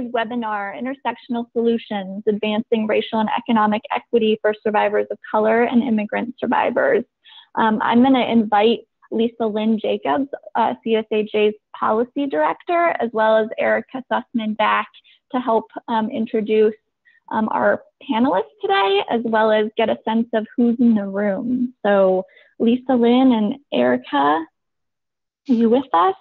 webinar, Intersectional Solutions, Advancing Racial and Economic Equity for Survivors of Color and Immigrant Survivors. Um, I'm going to invite Lisalyn Jacobs, uh, CSAJ's Policy Director, as well as Erika Sussman back to help um, introduce um, our panelists today, as well as get a sense of who's in the room. So Lisalyn and Erika, are you with us?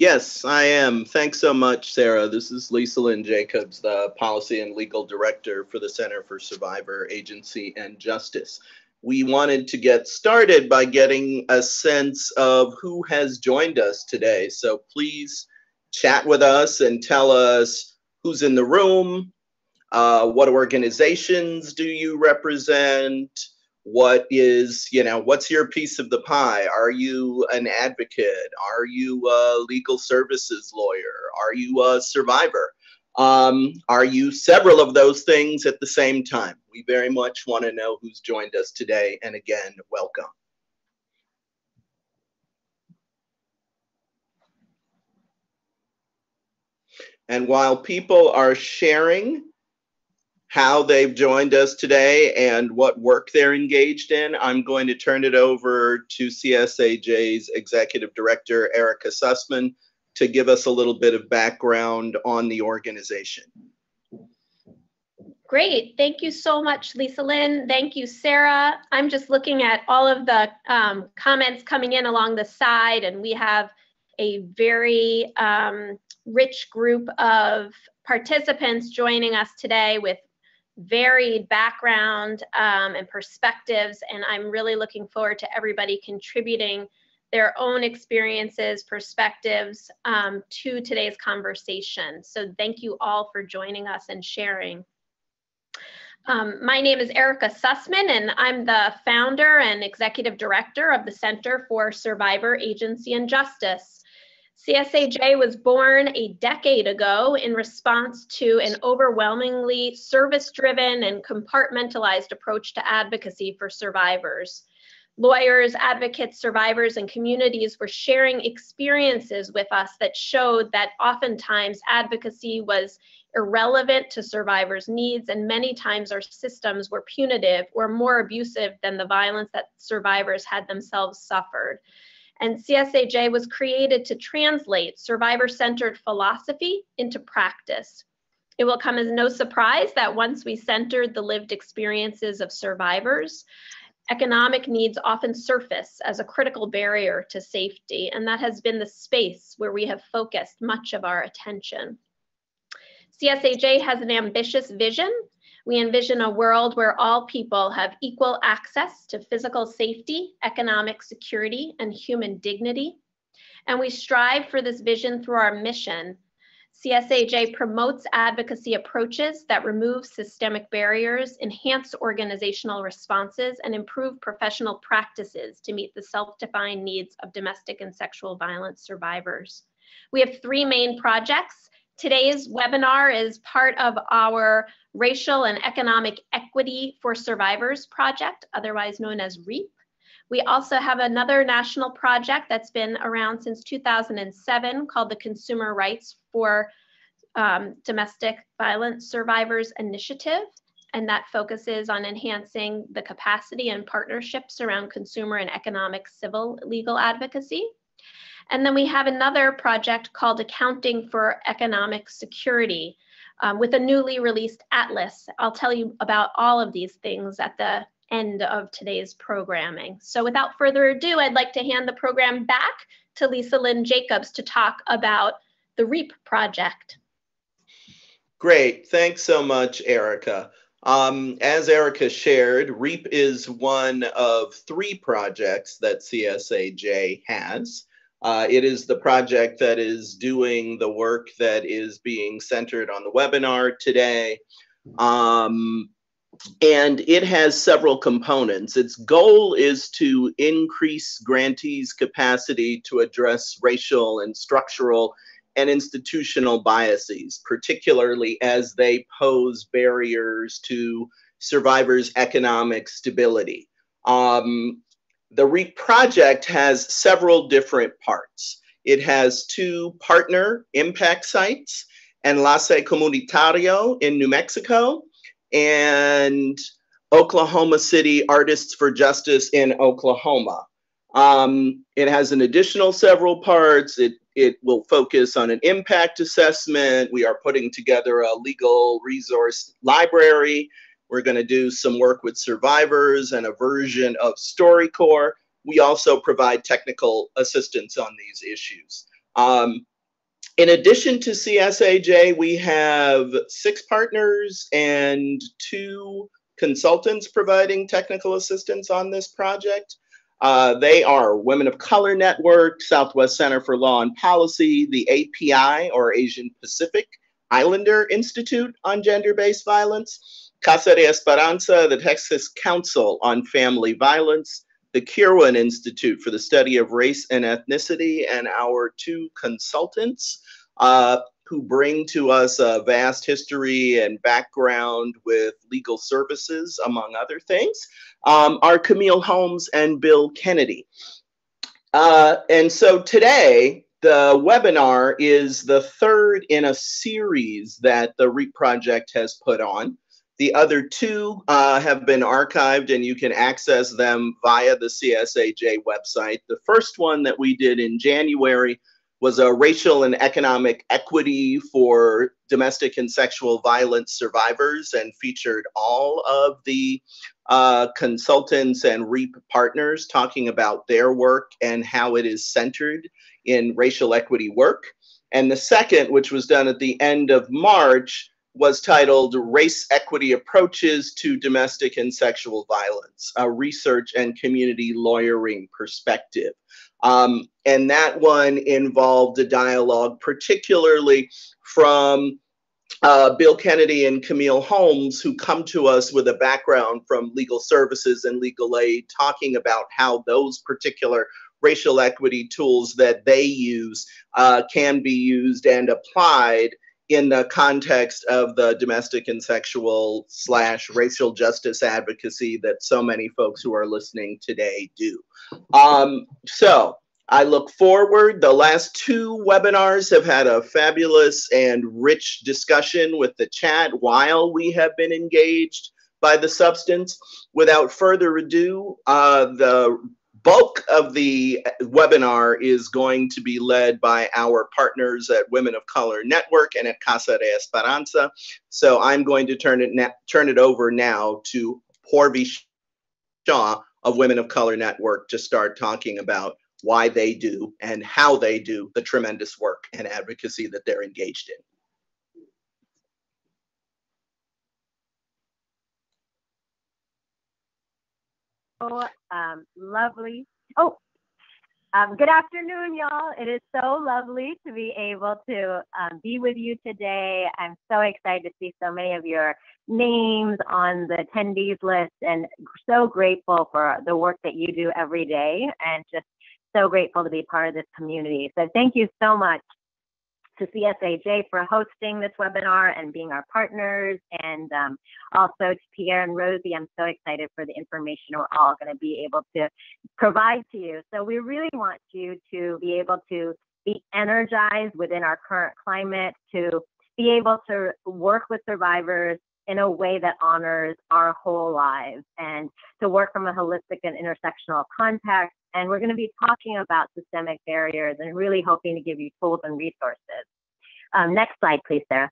Yes, I am. Thanks so much, Sarah. This is Lisalyn Jacobs, the Policy and Legal Director for the Center for Survivor Agency and Justice. We wanted to get started by getting a sense of who has joined us today. So please chat with us and tell us who's in the room, uh, what organizations do you represent, what is you know what's your piece of the pie? Are you an advocate? Are you a legal services lawyer? Are you a survivor? Um, are you several of those things at the same time? We very much want to know who's joined us today and again welcome. And while people are sharing how they've joined us today and what work they're engaged in. I'm going to turn it over to CSAJ's Executive Director, Erika Sussman, to give us a little bit of background on the organization. Great. Thank you so much, Lisalyn. Thank you, Sarah. I'm just looking at all of the um, comments coming in along the side, and we have a very um, rich group of participants joining us today with varied background um, and perspectives. And I'm really looking forward to everybody contributing their own experiences, perspectives um, to today's conversation. So thank you all for joining us and sharing. Um, my name is Erika Sussman, and I'm the founder and executive director of the Center for Survivor Agency and Justice. CSAJ was born a decade ago in response to an overwhelmingly service driven and compartmentalized approach to advocacy for survivors. Lawyers, advocates, survivors, and communities were sharing experiences with us that showed that oftentimes advocacy was irrelevant to survivors' needs, and many times our systems were punitive or more abusive than the violence that survivors had themselves suffered and CSAJ was created to translate survivor centered philosophy into practice. It will come as no surprise that once we centered the lived experiences of survivors, economic needs often surface as a critical barrier to safety, and that has been the space where we have focused much of our attention. CSAJ has an ambitious vision we envision a world where all people have equal access to physical safety, economic security, and human dignity. And we strive for this vision through our mission. CSAJ promotes advocacy approaches that remove systemic barriers, enhance organizational responses, and improve professional practices to meet the self-defined needs of domestic and sexual violence survivors. We have three main projects Today's webinar is part of our Racial and Economic Equity for Survivors project, otherwise known as REAP. We also have another national project that's been around since 2007 called the Consumer Rights for um, Domestic Violence Survivors Initiative. And that focuses on enhancing the capacity and partnerships around consumer and economic civil legal advocacy. And then we have another project called Accounting for Economic Security um, with a newly released atlas. I'll tell you about all of these things at the end of today's programming. So without further ado, I'd like to hand the program back to Lisalyn Jacobs to talk about the REAP project. Great, thanks so much, Erika. Um, as Erika shared, REAP is one of three projects that CSAJ has. Uh, it is the project that is doing the work that is being centered on the webinar today. Um, and it has several components. Its goal is to increase grantees' capacity to address racial and structural and institutional biases, particularly as they pose barriers to survivors' economic stability. Um, the REAP project has several different parts. It has two partner impact sites, Enlace Comunitario in New Mexico, and Oklahoma City Artists for Justice in Oklahoma. Um, it has an additional several parts. It, it will focus on an impact assessment. We are putting together a legal resource library. We're going to do some work with survivors and a version of StoryCorps. We also provide technical assistance on these issues. Um, in addition to CSAJ, we have six partners and two consultants providing technical assistance on this project. Uh, they are Women of Color Network, Southwest Center for Law and Policy, the API or Asian Pacific Islander Institute on Gender-Based Violence, Casa de Esperanza, the Texas Council on Family Violence, the Kirwan Institute for the Study of Race and Ethnicity, and our two consultants uh, who bring to us a vast history and background with legal services, among other things, um, are Camille Holmes and Bill Kennedy. Uh, and so today, the webinar is the third in a series that the REAP project has put on. The other two uh, have been archived and you can access them via the CSAJ website. The first one that we did in January was a racial and economic equity for domestic and sexual violence survivors and featured all of the uh, consultants and REAP partners talking about their work and how it is centered in racial equity work. And the second, which was done at the end of March, was titled Race Equity Approaches to Domestic and Sexual Violence, a research and community lawyering perspective. Um, and that one involved a dialogue, particularly from uh, Bill Kennedy and Camille Holmes, who come to us with a background from legal services and legal aid, talking about how those particular racial equity tools that they use uh, can be used and applied in the context of the domestic and sexual slash racial justice advocacy that so many folks who are listening today do. Um, so I look forward. The last two webinars have had a fabulous and rich discussion with the chat while we have been engaged by the substance. Without further ado, uh, the bulk of the webinar is going to be led by our partners at Women of Color Network and at Casa de Esperanza. So I'm going to turn it turn it over now to Purvi Shah of Women of Color Network to start talking about why they do and how they do the tremendous work and advocacy that they're engaged in. Um, lovely. Oh, um, good afternoon, y'all. It is so lovely to be able to um, be with you today. I'm so excited to see so many of your names on the attendees list and so grateful for the work that you do every day and just so grateful to be part of this community. So thank you so much to CSAJ for hosting this webinar and being our partners, and um, also to Pierre and Rosie. I'm so excited for the information we're all going to be able to provide to you. So we really want you to be able to be energized within our current climate, to be able to work with survivors in a way that honors our whole lives and to work from a holistic and intersectional context. And we're going to be talking about systemic barriers and really hoping to give you tools and resources. Um, next slide, please, Sarah.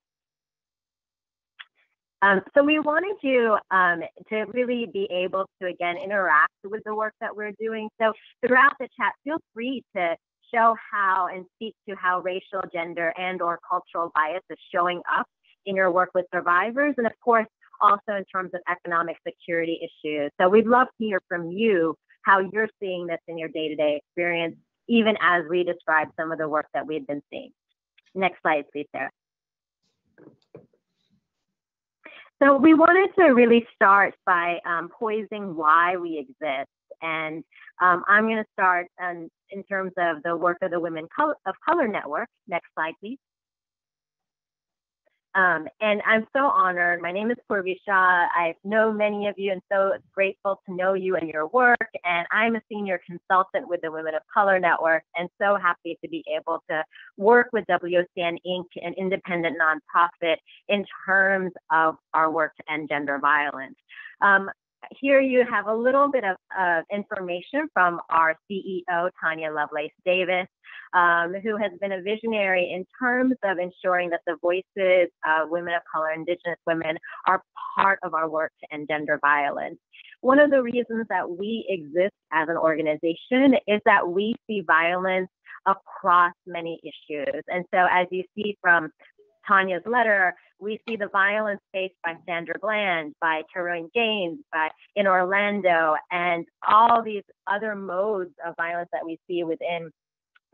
Um, so we wanted you um, to really be able to, again, interact with the work that we're doing. So throughout the chat, feel free to show how and speak to how racial, gender, and or cultural bias is showing up in your work with survivors, and of course, also in terms of economic security issues. So we'd love to hear from you how you're seeing this in your day-to-day experience, even as we describe some of the work that we've been seeing. Next slide, please, Sarah. So we wanted to really start by um, poising why we exist. And um, I'm going to start um, in terms of the work of the Women of Color Network. Next slide, please. Um, and I'm so honored. My name is Purvi Shah. I know many of you and so grateful to know you and your work. And I'm a senior consultant with the Women of Color Network and so happy to be able to work with WOCN Inc., an independent nonprofit, in terms of our work to end gender violence. Um, here you have a little bit of uh, information from our CEO, Tonya Lovelace Davis, um, who has been a visionary in terms of ensuring that the voices of women of color, Indigenous women, are part of our work to end gender violence. One of the reasons that we exist as an organization is that we see violence across many issues. And so, as you see from Tonya's letter, we see the violence faced by Sandra Bland, by Terwin Gaines, by in Orlando, and all these other modes of violence that we see within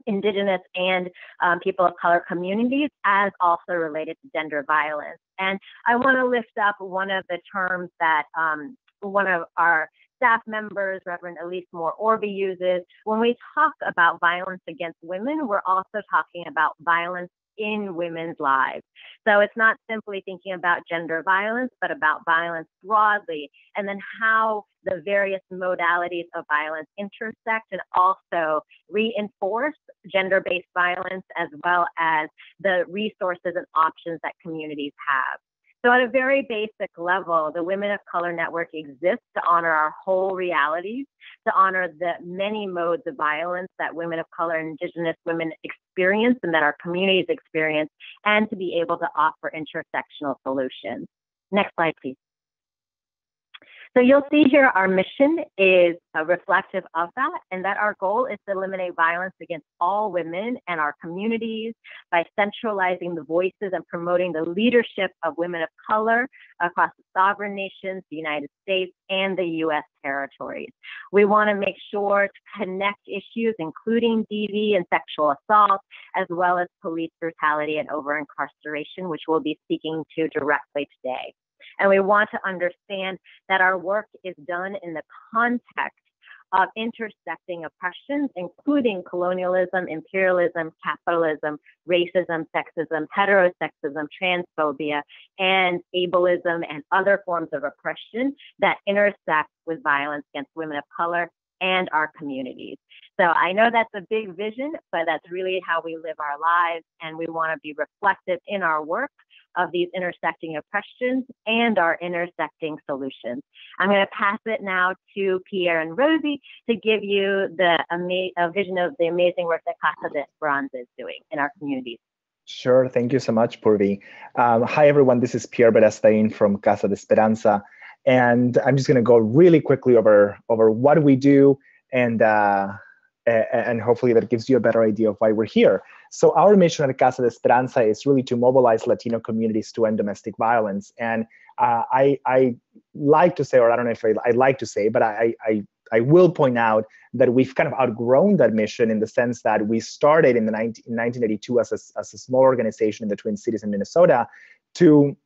Indigenous and um, people of color communities as also related to gender violence. And I want to lift up one of the terms that um, one of our staff members, Reverend Elise Moore Orby, uses. When we talk about violence against women, we're also talking about violence in women's lives. So it's not simply thinking about gender violence, but about violence broadly, and then how the various modalities of violence intersect and also reinforce gender based violence as well as the resources and options that communities have. So, at a very basic level, the Women of Color Network exists to honor our whole realities, to honor the many modes of violence that women of color and Indigenous women experience and that our communities experience, and to be able to offer intersectional solutions. Next slide, please. So you'll see here our mission is uh, reflective of that, and that our goal is to eliminate violence against all women and our communities by centralizing the voices and promoting the leadership of women of color across the sovereign nations, the United States, and the U.S. territories. We want to make sure to connect issues, including DV and sexual assault, as well as police brutality and over incarceration, which we'll be speaking to directly today. And we want to understand that our work is done in the context of intersecting oppressions, including colonialism, imperialism, capitalism, racism, sexism, heterosexism, transphobia, and ableism, and other forms of oppression that intersect with violence against women of color and our communities. So I know that's a big vision, but that's really how we live our lives, and we want to be reflective in our work of these intersecting oppressions and our intersecting solutions. I'm going to pass it now to Pierre and Rosie to give you the ama- vision of the amazing work that Casa de Esperanza is doing in our communities. Sure. Thank you so much, Purvi. Um, hi, everyone. This is Pierre Berastain from Casa de Esperanza. And I'm just going to go really quickly over, over what we do and, uh, and hopefully that gives you a better idea of why we're here. So our mission at Casa de Esperanza is really to mobilize Latino communities to end domestic violence. And uh, I, I like to say, or I don't know if I, I like to say, but I, I, I will point out that we've kind of outgrown that mission in the sense that we started in the 19, 1982 as a, as a small organization in the Twin Cities in Minnesota to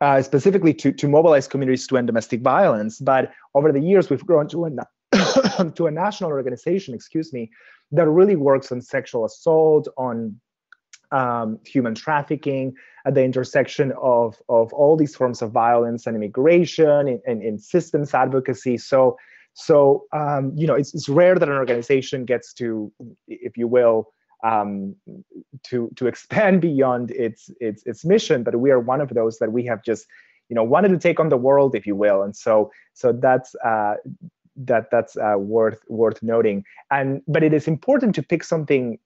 uh, specifically to, to mobilize communities to end domestic violence. But over the years, we've grown to a, to a national organization, excuse me, that really works on sexual assault, on um, human trafficking, at the intersection of, of all these forms of violence and immigration and, in systems advocacy. So, so um, you know, it's, it's rare that an organization gets to, if you will, um, to to expand beyond its its its mission. But we are one of those that we have just you know wanted to take on the world, if you will. And so so that's uh, that that's uh, worth worth noting. And but it is important to pick something,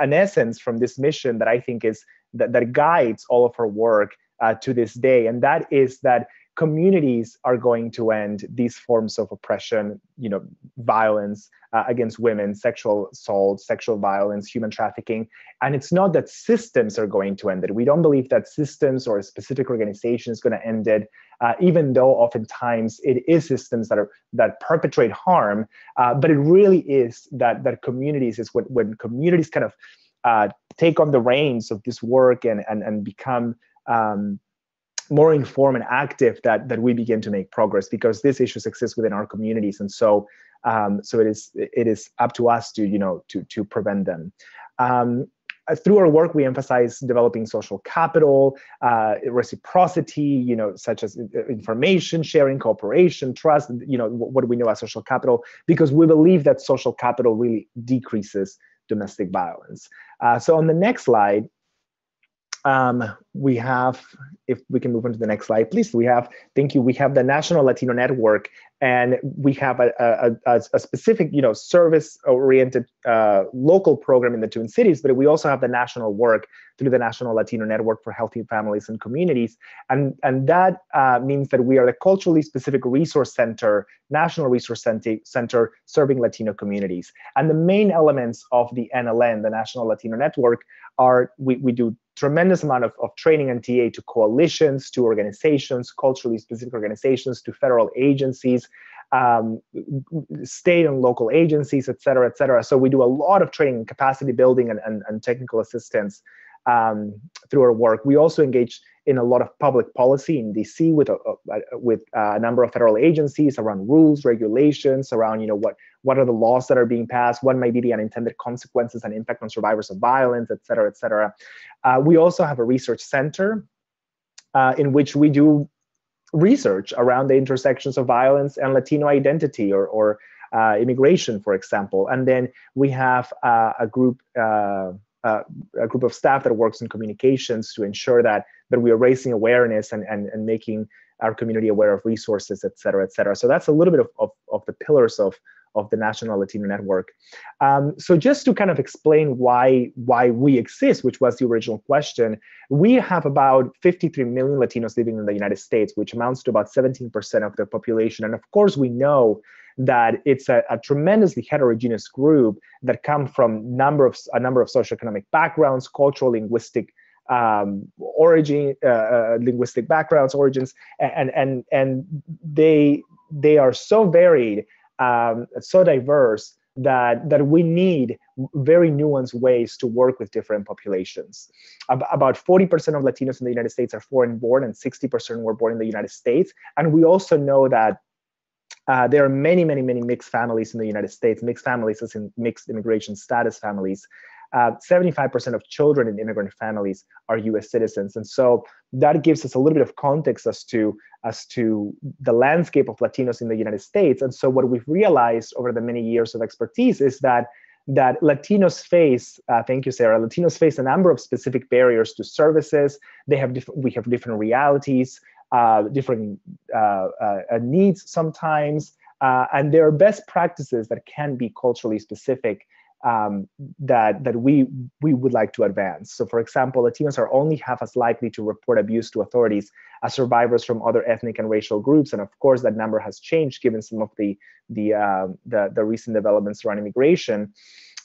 an essence from this mission that I think is that that guides all of our work uh, to this day, and that is that communities are going to end these forms of oppression, you know, violence uh, against women, sexual assault, sexual violence, human trafficking. And it's not that systems are going to end it. We don't believe that systems or a specific organization is going to end it, uh, even though oftentimes it is systems that are that perpetrate harm. Uh, but it really is that that communities is when when communities kind of uh, take on the reins of this work and and and become um, more informed and active that that we begin to make progress because these issues exist within our communities and so um, so it is it is up to us to you know to to prevent them um, uh, through our work, we emphasize developing social capital, uh, reciprocity, you know, such as uh, information sharing, cooperation, trust, you know, what we know as social capital, because we believe that social capital really decreases domestic violence. Uh, so on the next slide, um, we have, if we can move on to the next slide, please. We have, thank you. We have the National Latino Network, and we have a, a, a specific, you know, service-oriented uh, local program in the Twin Cities, but we also have the national work through the National Latino Network for Healthy Families and Communities, and and that uh, means that we are a culturally specific resource center, national resource center serving Latino communities. And the main elements of the NLN, the National Latino Network, are we we do tremendous amount of, of training and TA to coalitions, to organizations, culturally specific organizations, to federal agencies, um, state and local agencies, et cetera, et cetera. So we do a lot of training, capacity building, and, and, and technical assistance um, through our work. We also engage in a lot of public policy in DC with a, a with a number of federal agencies around rules, regulations, around you know what what are the laws that are being passed, what might be the unintended consequences and impact on survivors of violence, et cetera, et cetera. Uh, we also have a research center uh, in which we do research around the intersections of violence and Latino identity or, or uh, immigration, for example. And then we have uh, a group uh, uh, a group of staff that works in communications to ensure that that we are raising awareness and, and, and making our community aware of resources, et cetera, et cetera. So that's a little bit of, of, of the pillars of, of the National Latino Network. Um, so just to kind of explain why why we exist, which was the original question, we have about 53 million Latinos living in the United States, which amounts to about 17% of the population. And of course, we know that it's a, a, tremendously heterogeneous group that come from number of a number of socioeconomic backgrounds, cultural, linguistic um, origin, uh, uh, linguistic backgrounds, origins, and and and they they are so varied, um, so diverse that that we need very nuanced ways to work with different populations. about 40% of Latinos in the United States are foreign born, and 60% were born in the United States. And we also know that uh, there are many, many, many mixed families in the United States, mixed families as in mixed immigration status families. 75% uh, of children in immigrant families are US citizens. And so that gives us a little bit of context as to, as to the landscape of Latinos in the United States. And so what we've realized over the many years of expertise is that that Latinos face, uh, thank you, Sarah, Latinos face a number of specific barriers to services. They have different, we have different realities uh, different uh, uh, needs sometimes. and there are best practices that can be culturally specific um, that that we we would like to advance. So, for example, Latinos are only half as likely to report abuse to authorities as survivors from other ethnic and racial groups, and of course, that number has changed given some of the the uh, the, the, recent developments around immigration.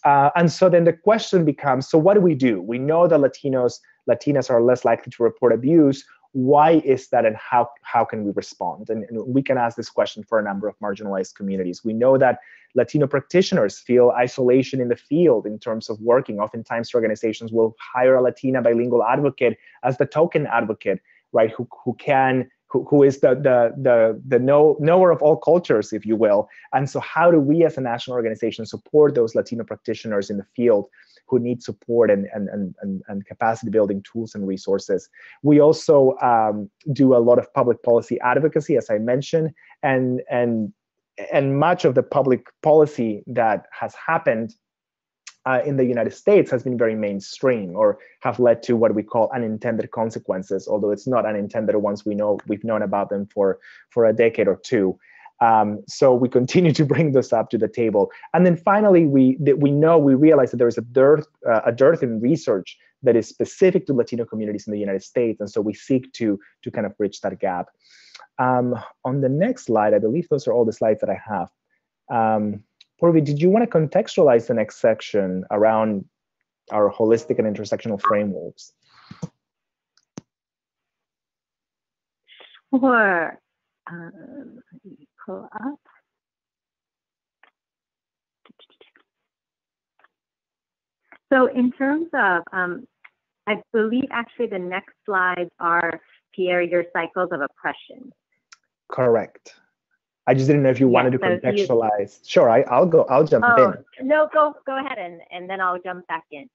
Uh, and so then the question becomes: So, what do we do? We know that Latinos Latinas are less likely to report abuse why is that and how, how can we respond? And, and, we can ask this question for a number of marginalized communities. We know that Latino practitioners feel isolation in the field in terms of working. Oftentimes organizations will hire a Latina bilingual advocate as the token advocate, right, who, who can who, who is the the the the know, knower of all cultures, if you will. And so, how do we as a national organization support those Latino practitioners in the field who need support and and and and, and capacity building tools and resources? We also um, do a lot of public policy advocacy, as I mentioned, and and and much of the public policy that has happened uh, in the United States has been very mainstream or have led to what we call unintended consequences, although it's not unintended ones we know we've known about them for, for a decade or two. Um, so we continue to bring this up to the table. And then finally, we we know, we realize that there is a dearth, uh, a dearth in research that is specific to Latino communities in the United States. And so we seek to, to kind of bridge that gap. Um, on the next slide, I believe those are all the slides that I have. Um, Purvi, did you want to contextualize the next section around our holistic and intersectional frameworks? Sure. Um, pull up. So in terms of, um, I believe actually the next slides are, Pierre, your cycles of oppression. Correct. I just didn't know if you wanted to so contextualize. You, sure, I, will go. I'll jump oh, in. No, go go ahead, and and then I'll jump back in.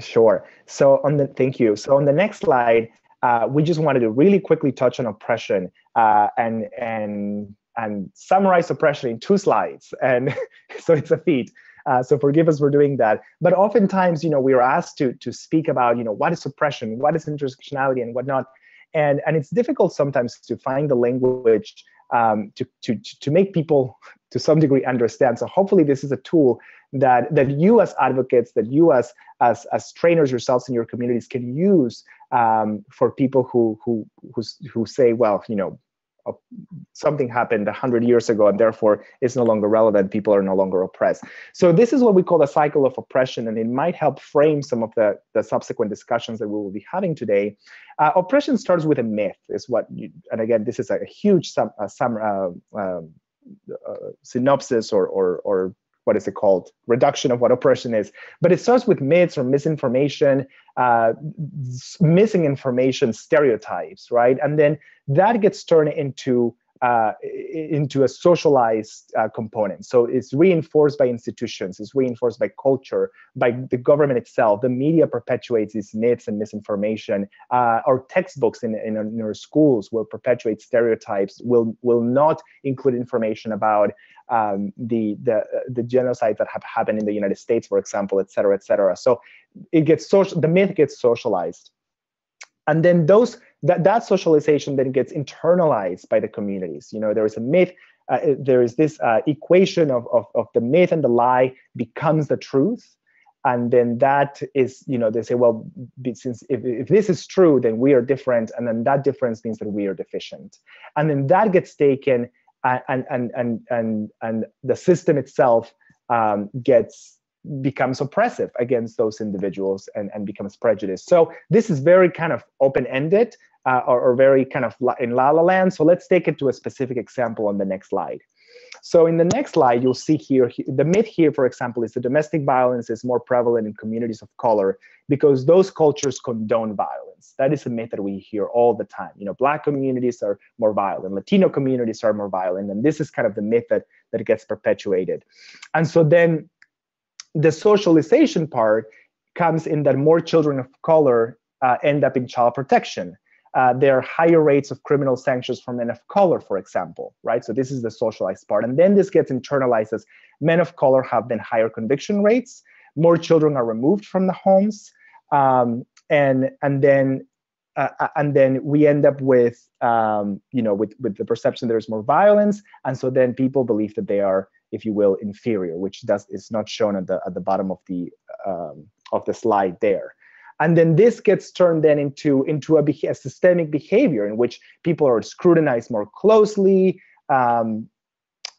Sure. So on the thank you. So on the next slide, uh, we just wanted to really quickly touch on oppression uh, and and and summarize oppression in two slides. And so it's a feat. Uh, so forgive us for doing that. But oftentimes, you know, we are asked to to speak about, you know, what is oppression, what is intersectionality, and whatnot. And and it's difficult sometimes to find the language um, to to to make people to some degree understand. So hopefully, this is a tool that that you as advocates, that you as as as trainers yourselves in your communities can use um, for people who who who who say, well, you know, something happened 100 years ago and therefore it's no longer relevant people are no longer oppressed. So this is what we call the cycle of oppression and it might help frame some of the, the subsequent discussions that we will be having today. Uh, oppression starts with a myth is what you, and again this is a huge sum, uh, sum, uh, synopsis or, or, or what is it called reduction of what oppression is but it starts with myths or misinformation uh, missing information stereotypes right and then that gets turned into uh, into a socialized uh, component. So it's reinforced by institutions, it's reinforced by culture, by the government itself. The media perpetuates these myths and misinformation. Uh, our textbooks in, in, in, our schools will perpetuate stereotypes, will, will not include information about um, the, the, the genocides that have happened in the United States, for example, et cetera, et cetera. So it gets social, the myth gets socialized. And then those that, that socialization then gets internalized by the communities. You know, there is a myth, uh, there is this uh, equation of, of, of the myth and the lie becomes the truth and then that is you know they say well since if, if this is true then we are different and then that difference means that we are deficient and then that gets taken and and and and and the system itself um, gets becomes oppressive against those individuals and, and becomes prejudiced. So this is very kind of open-ended uh, or, or, very kind of in la la land. So let's take it to a specific example on the next slide. So in the next slide, you'll see here, the myth here, for example, is that domestic violence is more prevalent in communities of color because those cultures condone violence. That is a myth that we hear all the time. You know, black communities are more violent, Latino communities are more violent, and this is kind of the myth that, that gets perpetuated. And so then the socialization part comes in that more children of color uh, end up in child protection. Uh, there are higher rates of criminal sanctions for men of color, for example, right? So this is the socialized part. And then this gets internalized as men of color have been higher conviction rates, more children are removed from the homes, um, and and then uh, uh and then we end up with um, you know with with the perception there's more violence, and so then people believe that they are if you will, inferior, which does is not shown at the at the bottom of the um, of the slide there. And then this gets turned then into into a, a systemic behavior in which people are scrutinized more closely. Um,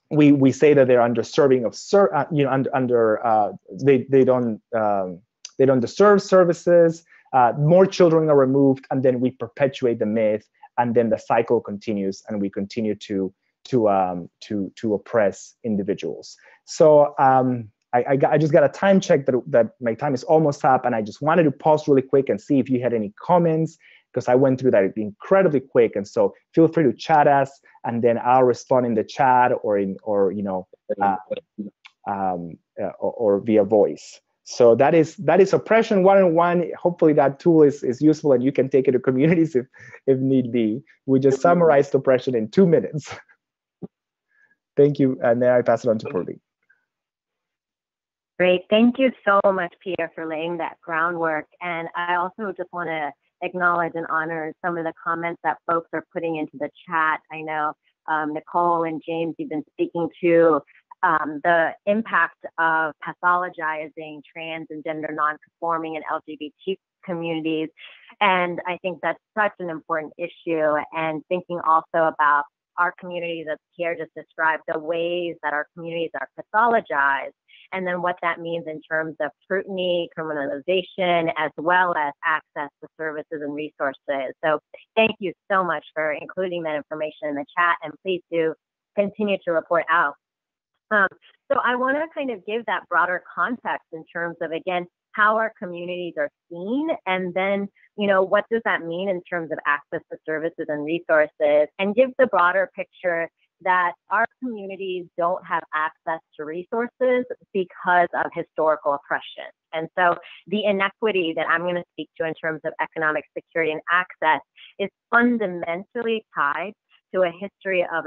we we say that they're under serving of ser- uh, you know under, under uh, they they don't um, they don't deserve services. Uh, more children are removed, and then we perpetuate the myth, and then the cycle continues, and we continue to to um, to to oppress individuals. So um, I, I, got, I, just got a time check that that my time is almost up, and I just wanted to pause really quick and see if you had any comments because I went through that incredibly quick. And so feel free to chat us, and then I'll respond in the chat or in or you know uh, um, uh, or, or via voice. So that is that is oppression one on one. Hopefully that tool is, is useful and you can take it to communities if if need be. We just summarized oppression in two minutes. Thank you. And then I pass it on to Purvi. Great. Thank you so much, Peter, for laying that groundwork. And I also just want to acknowledge and honor some of the comments that folks are putting into the chat. I know um, Nicole and James, you've been speaking to um, the impact of pathologizing trans and gender nonconforming and LGBT communities. And I think that's such an important issue. And thinking also about our communities, as Pierre just described, the ways that our communities are pathologized, and then what that means in terms of scrutiny, criminalization, as well as access to services and resources. So thank you so much for including that information in the chat, and please do continue to report out. Um, so I want to kind of give that broader context in terms of, again, how our communities are seen and then you know what does that mean in terms of access to services and resources and give the broader picture that our communities don't have access to resources because of historical oppression And so the inequity that I'm going to speak to in terms of economic security and access is fundamentally tied to a history of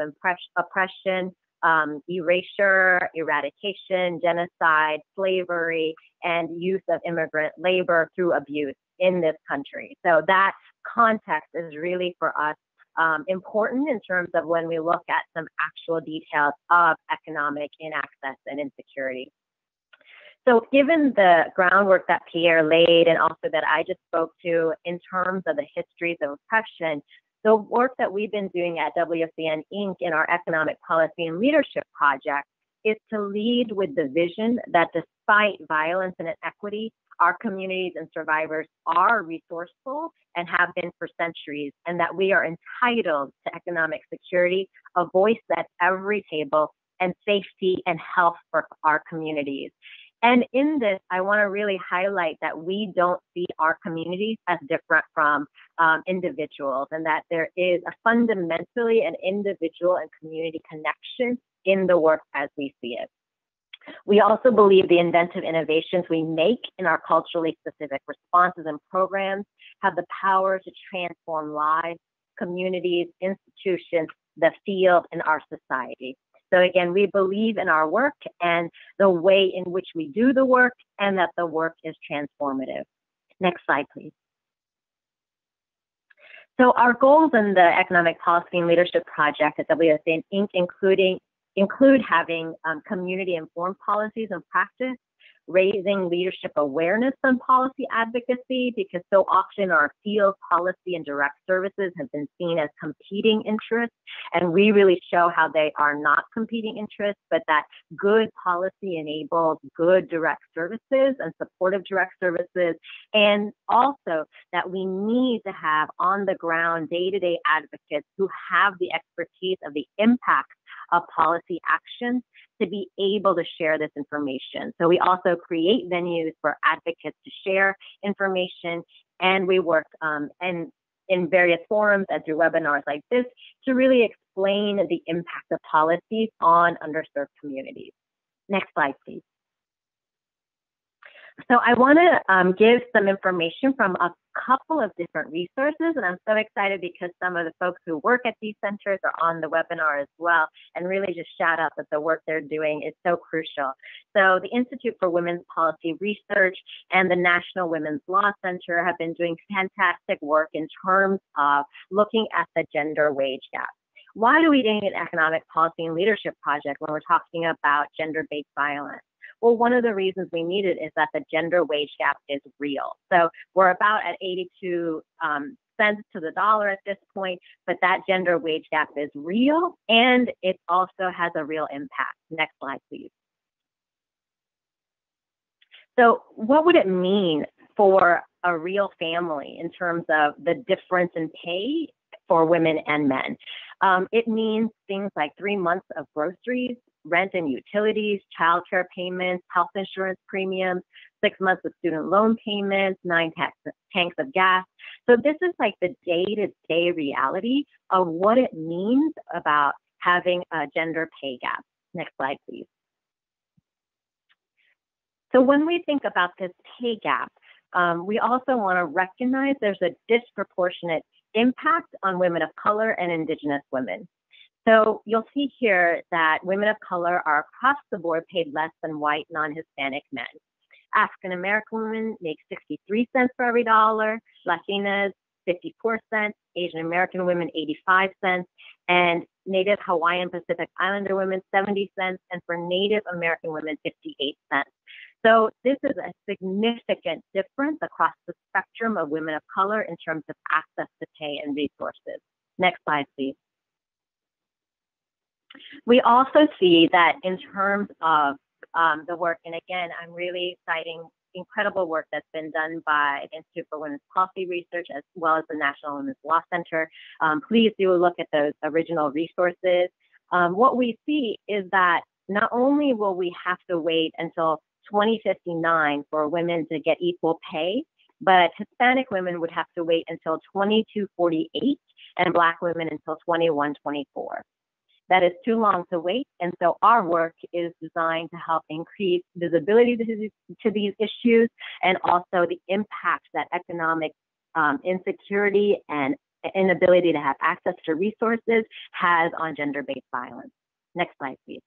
oppression, um, erasure, eradication, genocide, slavery, and use of immigrant labor through abuse in this country. So that context is really for us um, important in terms of when we look at some actual details of economic inaccess and insecurity. So given the groundwork that Pierre laid and also that I just spoke to in terms of the histories of oppression, the work that we've been doing at WOCN Inc. in our economic policy and leadership project is to lead with the vision that despite violence and inequity, our communities and survivors are resourceful and have been for centuries, and that we are entitled to economic security, a voice at every table, and safety and health for our communities. And in this, I want to really highlight that we don't see our communities as different from um, individuals, and that there is a fundamentally an individual and community connection in the work as we see it. We also believe the inventive innovations we make in our culturally specific responses and programs have the power to transform lives, communities, institutions, the field, and our society. So again, we believe in our work and the way in which we do the work and that the work is transformative. Next slide, please. So our goals in the Economic Policy and Leadership Project at WOCN Inc. including include having um, community informed policies and practice, raising leadership awareness on policy advocacy, because so often our field policy and direct services have been seen as competing interests. And we really show how they are not competing interests, but that good policy enables good direct services and supportive direct services. And also that we need to have on the ground day to day advocates who have the expertise of the impact of policy actions to be able to share this information. So we also create venues for advocates to share information, and we work um, and in various forums and through webinars like this to really explain the impact of policies on underserved communities. Next slide, please. So I want to um, give some information from a couple of different resources, and I'm so excited because some of the folks who work at these centers are on the webinar as well, and really just shout out that the work they're doing is so crucial. So the Institute for Women's Policy Research and the National Women's Law Center have been doing fantastic work in terms of looking at the gender wage gap. Why do we need an economic policy and leadership project when we're talking about gender-based violence? Well, one of the reasons we need it is that the gender wage gap is real. So we're about at 82 um, cents to the dollar at this point, but that gender wage gap is real and it also has a real impact. Next slide, please. So what would it mean for a real family in terms of the difference in pay for women and men? Um, it means things like three months of groceries, rent and utilities, childcare payments, health insurance premiums, six months of student loan payments, nine tanks of gas. So this is like the day-to-day reality of what it means about having a gender pay gap. Next slide, please. So when we think about this pay gap, um, we also want to recognize there's a disproportionate impact on women of color and indigenous women. So you'll see here that women of color are across the board paid less than white non-Hispanic men. African American women make 63 cents for every dollar, Latinas 54 cents, Asian American women 85 cents, and Native Hawaiian Pacific Islander women 70 cents, and for Native American women 58 cents. So this is a significant difference across the spectrum of women of color in terms of access to pay and resources. Next slide, please. We also see that in terms of um, the work, and again, I'm really citing incredible work that's been done by the Institute for Women's Policy Research as well as the National Women's Law Center. Um, please do a look at those original resources. Um, what we see is that not only will we have to wait until 2059 for women to get equal pay, but Hispanic women would have to wait until 2248 and Black women until 2124. That is too long to wait. And so our work is designed to help increase visibility to these, issues and also the impact that economic um, insecurity and inability to have access to resources has on gender-based violence. Next slide, please.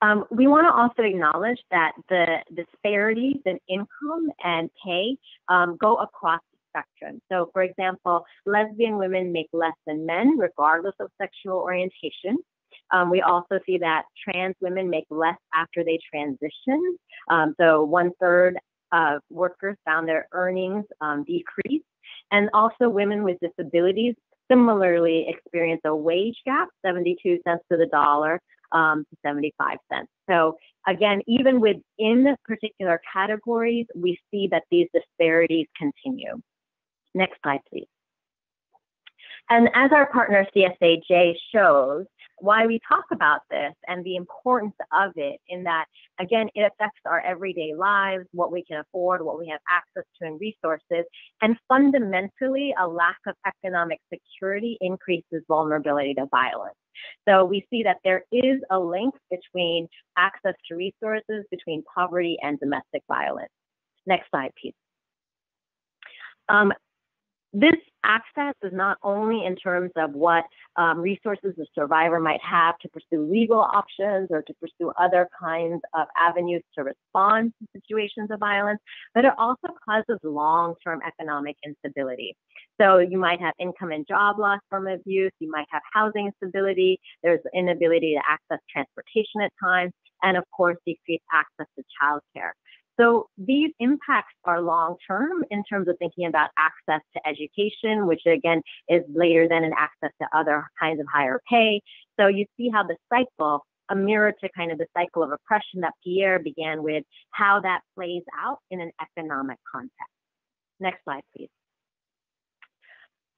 Um, we want to also acknowledge that the disparities in income and pay um, go across spectrum. So, for example, lesbian women make less than men, regardless of sexual orientation. Um, we also see that trans women make less after they transition. Um, so, one third of workers found their earnings um. And also, women with disabilities similarly experience a wage gap, 72 cents to the dollar, um, to 75 cents. So again, even within particular categories, we see that these disparities continue. Next slide, please. And as our partner CSAJ shows, why we talk about this and the importance of it in that, again, it affects our everyday lives, what we can afford, what we have access to and resources, and fundamentally a lack of economic security increases vulnerability to violence. So we see that there is a link between access to resources, between poverty and domestic violence. Next slide, please. Um, this access is not only in terms of what um, resources the survivor might have to pursue legal options or to pursue other kinds of avenues to respond to situations of violence, but it also causes long-term economic instability. So you might have income and job loss from abuse, you might have housing instability, there's inability to access transportation at times, and of course decreased access to childcare. So these impacts are long term in terms of thinking about access to education, which again is later than an access to other kinds of higher pay. So you see how the cycle, a mirror to kind of the cycle of oppression that Pierre began with, how that plays out in an economic context. Next slide, please.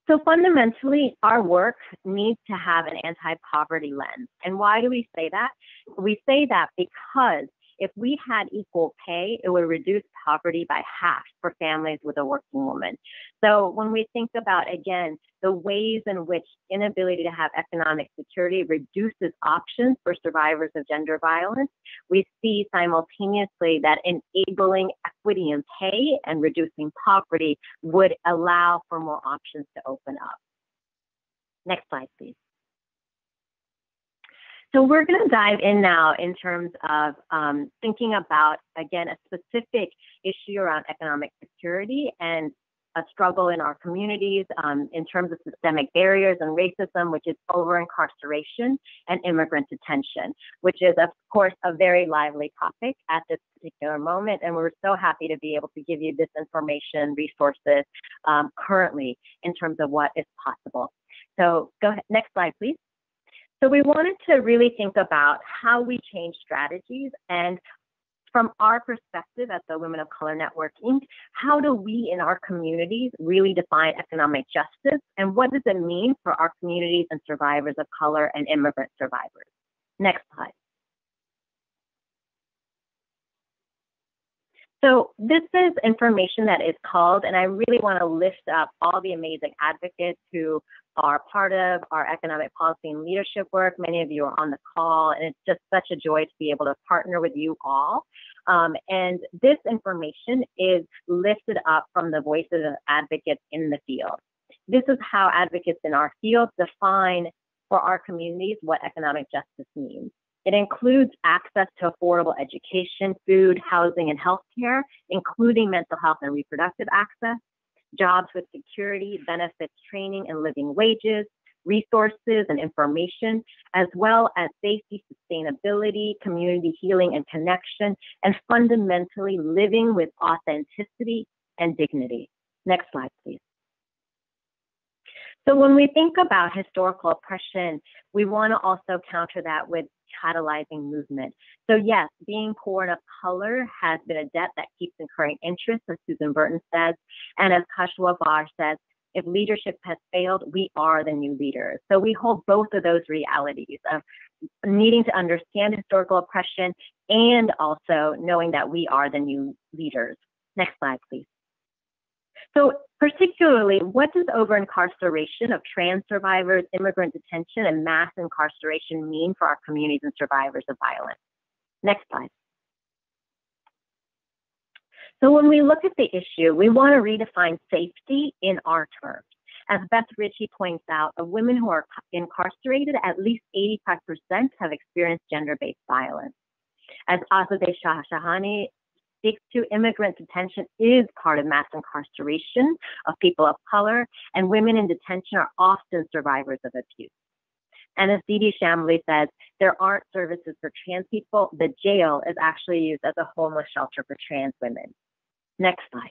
So fundamentally, our work needs to have an anti-poverty lens. And why do we say that? We say that because if we had equal pay, it would reduce poverty by half for families with a working woman. So when we think about, again, the ways in which inability to have economic security reduces options for survivors of gender violence, we see simultaneously that enabling equity in pay and reducing poverty would allow for more options to open up. Next slide, please. So we're going to dive in now in terms of um, thinking about, again, a specific issue around economic security and a struggle in our communities um, in terms of systemic barriers and racism, which is over incarceration and immigrant detention, which is, of course, a very lively topic at this particular moment. And we're so happy to be able to give you this information, resources um, currently in terms of what is possible. So go ahead, next slide, please. So we wanted to really think about how we change strategies and from our perspective at the Women of Color Network Inc., how do we in our communities really define economic justice and what does it mean for our communities and survivors of color and immigrant survivors? Next slide. So this is information that is called, and I really want to lift up all the amazing advocates who are part of our economic policy and leadership work. Many of you are on the call, and it's just such a joy to be able to partner with you all. Um, and this information is lifted up from the voices of advocates in the field. This is how advocates in our field define for our communities what economic justice means. It includes access to affordable education, food, housing, and healthcare, including mental health and reproductive access, jobs with security, benefits, training, and living wages, resources and information, as well as safety, sustainability, community healing and connection, and fundamentally living with authenticity and dignity. Next slide, please. So when we think about historical oppression, we want to also counter that with catalyzing movement. So yes, being poor and of color has been a debt that keeps incurring interest, as Susan Burton says. And as Kashwa Bar says, if leadership has failed, we are the new leaders. So we hold both of those realities of needing to understand historical oppression and also knowing that we are the new leaders. Next slide, please. So particularly, what does over-incarceration of trans survivors, immigrant detention, and mass incarceration mean for our communities and survivors of violence? Next slide. So when we look at the issue, we want to redefine safety in our terms. As Beth Ritchie points out, of women who are incarcerated, at least 85% have experienced gender-based violence. As Azadeh Shahshahani speaks to, immigrant detention is part of mass incarceration of people of color, and women in detention are often survivors of abuse. And as Dee Chambly says, there aren't services for trans people. The jail is actually used as a homeless shelter for trans women. Next slide.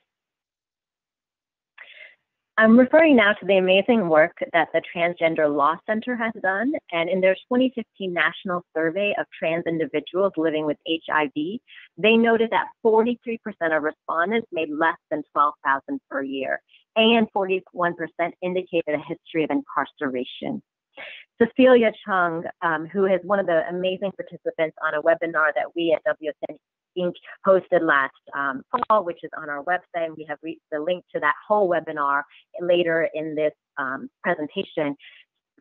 I'm referring now to the amazing work that the Transgender Law Center has done. And in their 2015 national survey of trans individuals living with HIV, they noted that 43% of respondents made less than 12,000 per year, and 41% indicated a history of incarceration. Cecilia Chung, um, who is one of the amazing participants on a webinar that we at WOCN Inc. hosted last um, fall, which is on our website. We have the link to that whole webinar later in this um, presentation.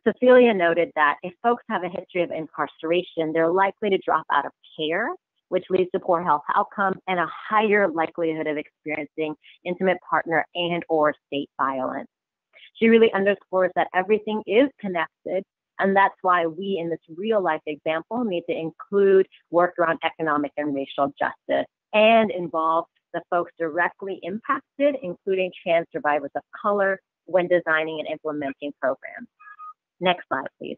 Cecilia noted that if folks have a history of incarceration, they're likely to drop out of care, which leads to poor health outcomes and a higher likelihood of experiencing intimate partner and or state violence. She really underscores that everything is connected and that's why we, in this real life example, need to include work around economic and racial justice and involve the folks directly impacted, including trans survivors of color, when designing and implementing programs. Next slide, please.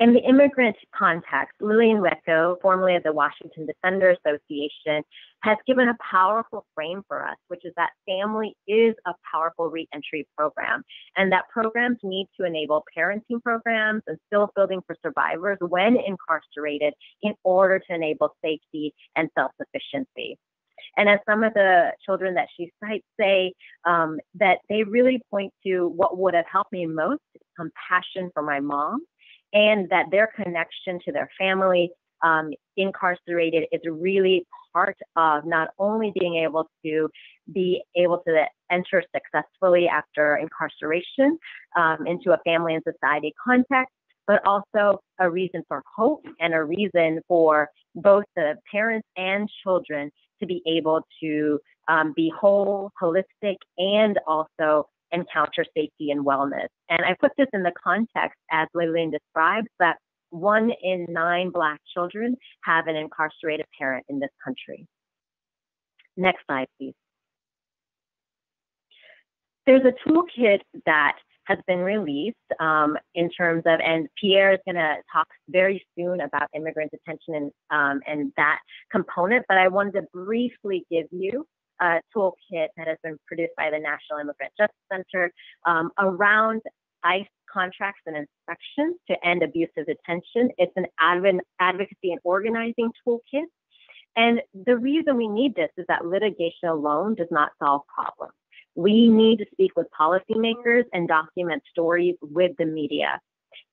In the immigrant context, Lillian Hewko, formerly of the Washington Defender Association, has given a powerful frame for us, which is that family is a powerful reentry program, and that programs need to enable parenting programs and skill building for survivors when incarcerated in order to enable safety and self-sufficiency. And as some of the children that she cites say, um, that they really point to what would have helped me most compassion for my mom and that their connection to their family um, incarcerated is really part of not only being able to be able to enter successfully after incarceration um, into a family and society context, but also a reason for hope and a reason for both the parents and children to be able to um, be whole, holistic, and also encounter safety and wellness. And I put this in the context, as Lillian describes, that one in nine Black children have an incarcerated parent in this country. Next slide, please. There's a toolkit that has been released um, in terms of, and Pierre is going to talk very soon about immigrant detention and, um, and that component, but I wanted to briefly give you uh, toolkit that has been produced by the National Immigrant Justice Center um, around ICE contracts and inspections to end abusive detention. It's an adv advocacy and organizing toolkit. And the reason we need this is that litigation alone does not solve problems. We need to speak with policymakers and document stories with the media.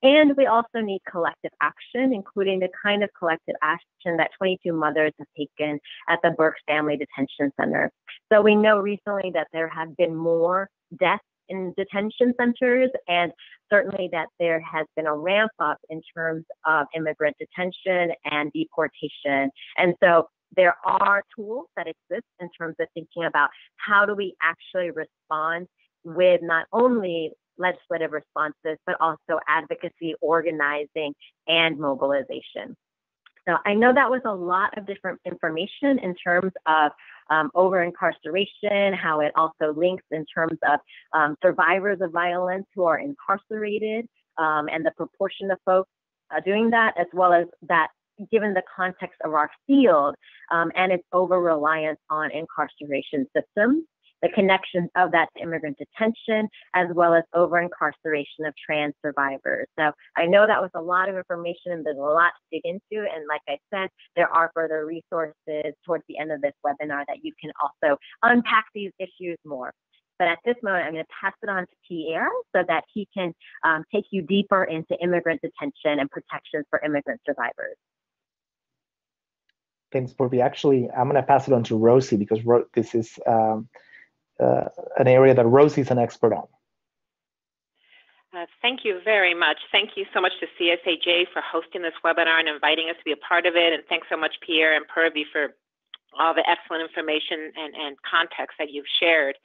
And we also need collective action, including the kind of collective action that 22 mothers have taken at the Berks Family Detention Center. So we know recently that there have been more deaths in detention centers, and certainly that there has been a ramp up in terms of immigrant detention and deportation. And so there are tools that exist in terms of thinking about how do we actually respond with not only legislative responses, but also advocacy, organizing, and mobilization. So I know that was a lot of different information in terms of um, over incarceration, how it also links in terms of um, survivors of violence who are incarcerated um, and the proportion of folks uh, doing that, as well as that given the context of our field um, and its over reliance on incarceration systems the connections of that to immigrant detention, as well as over incarceration of trans survivors. So I know that was a lot of information and there's a lot to dig into. And like I said, there are further resources towards the end of this webinar that you can also unpack these issues more. But at this moment, I'm going to pass it on to Pierre so that he can um, take you deeper into immigrant detention and protections for immigrant survivors. Thanks, Purvi. Actually, I'm going to pass it on to Rosie because Ro this is um, uh, an area that Rosie is an expert on. Uh, thank you very much. Thank you so much to CSAJ for hosting this webinar and inviting us to be a part of it. And thanks so much, Pierre and Purvi, for all the excellent information and, and context that you've shared.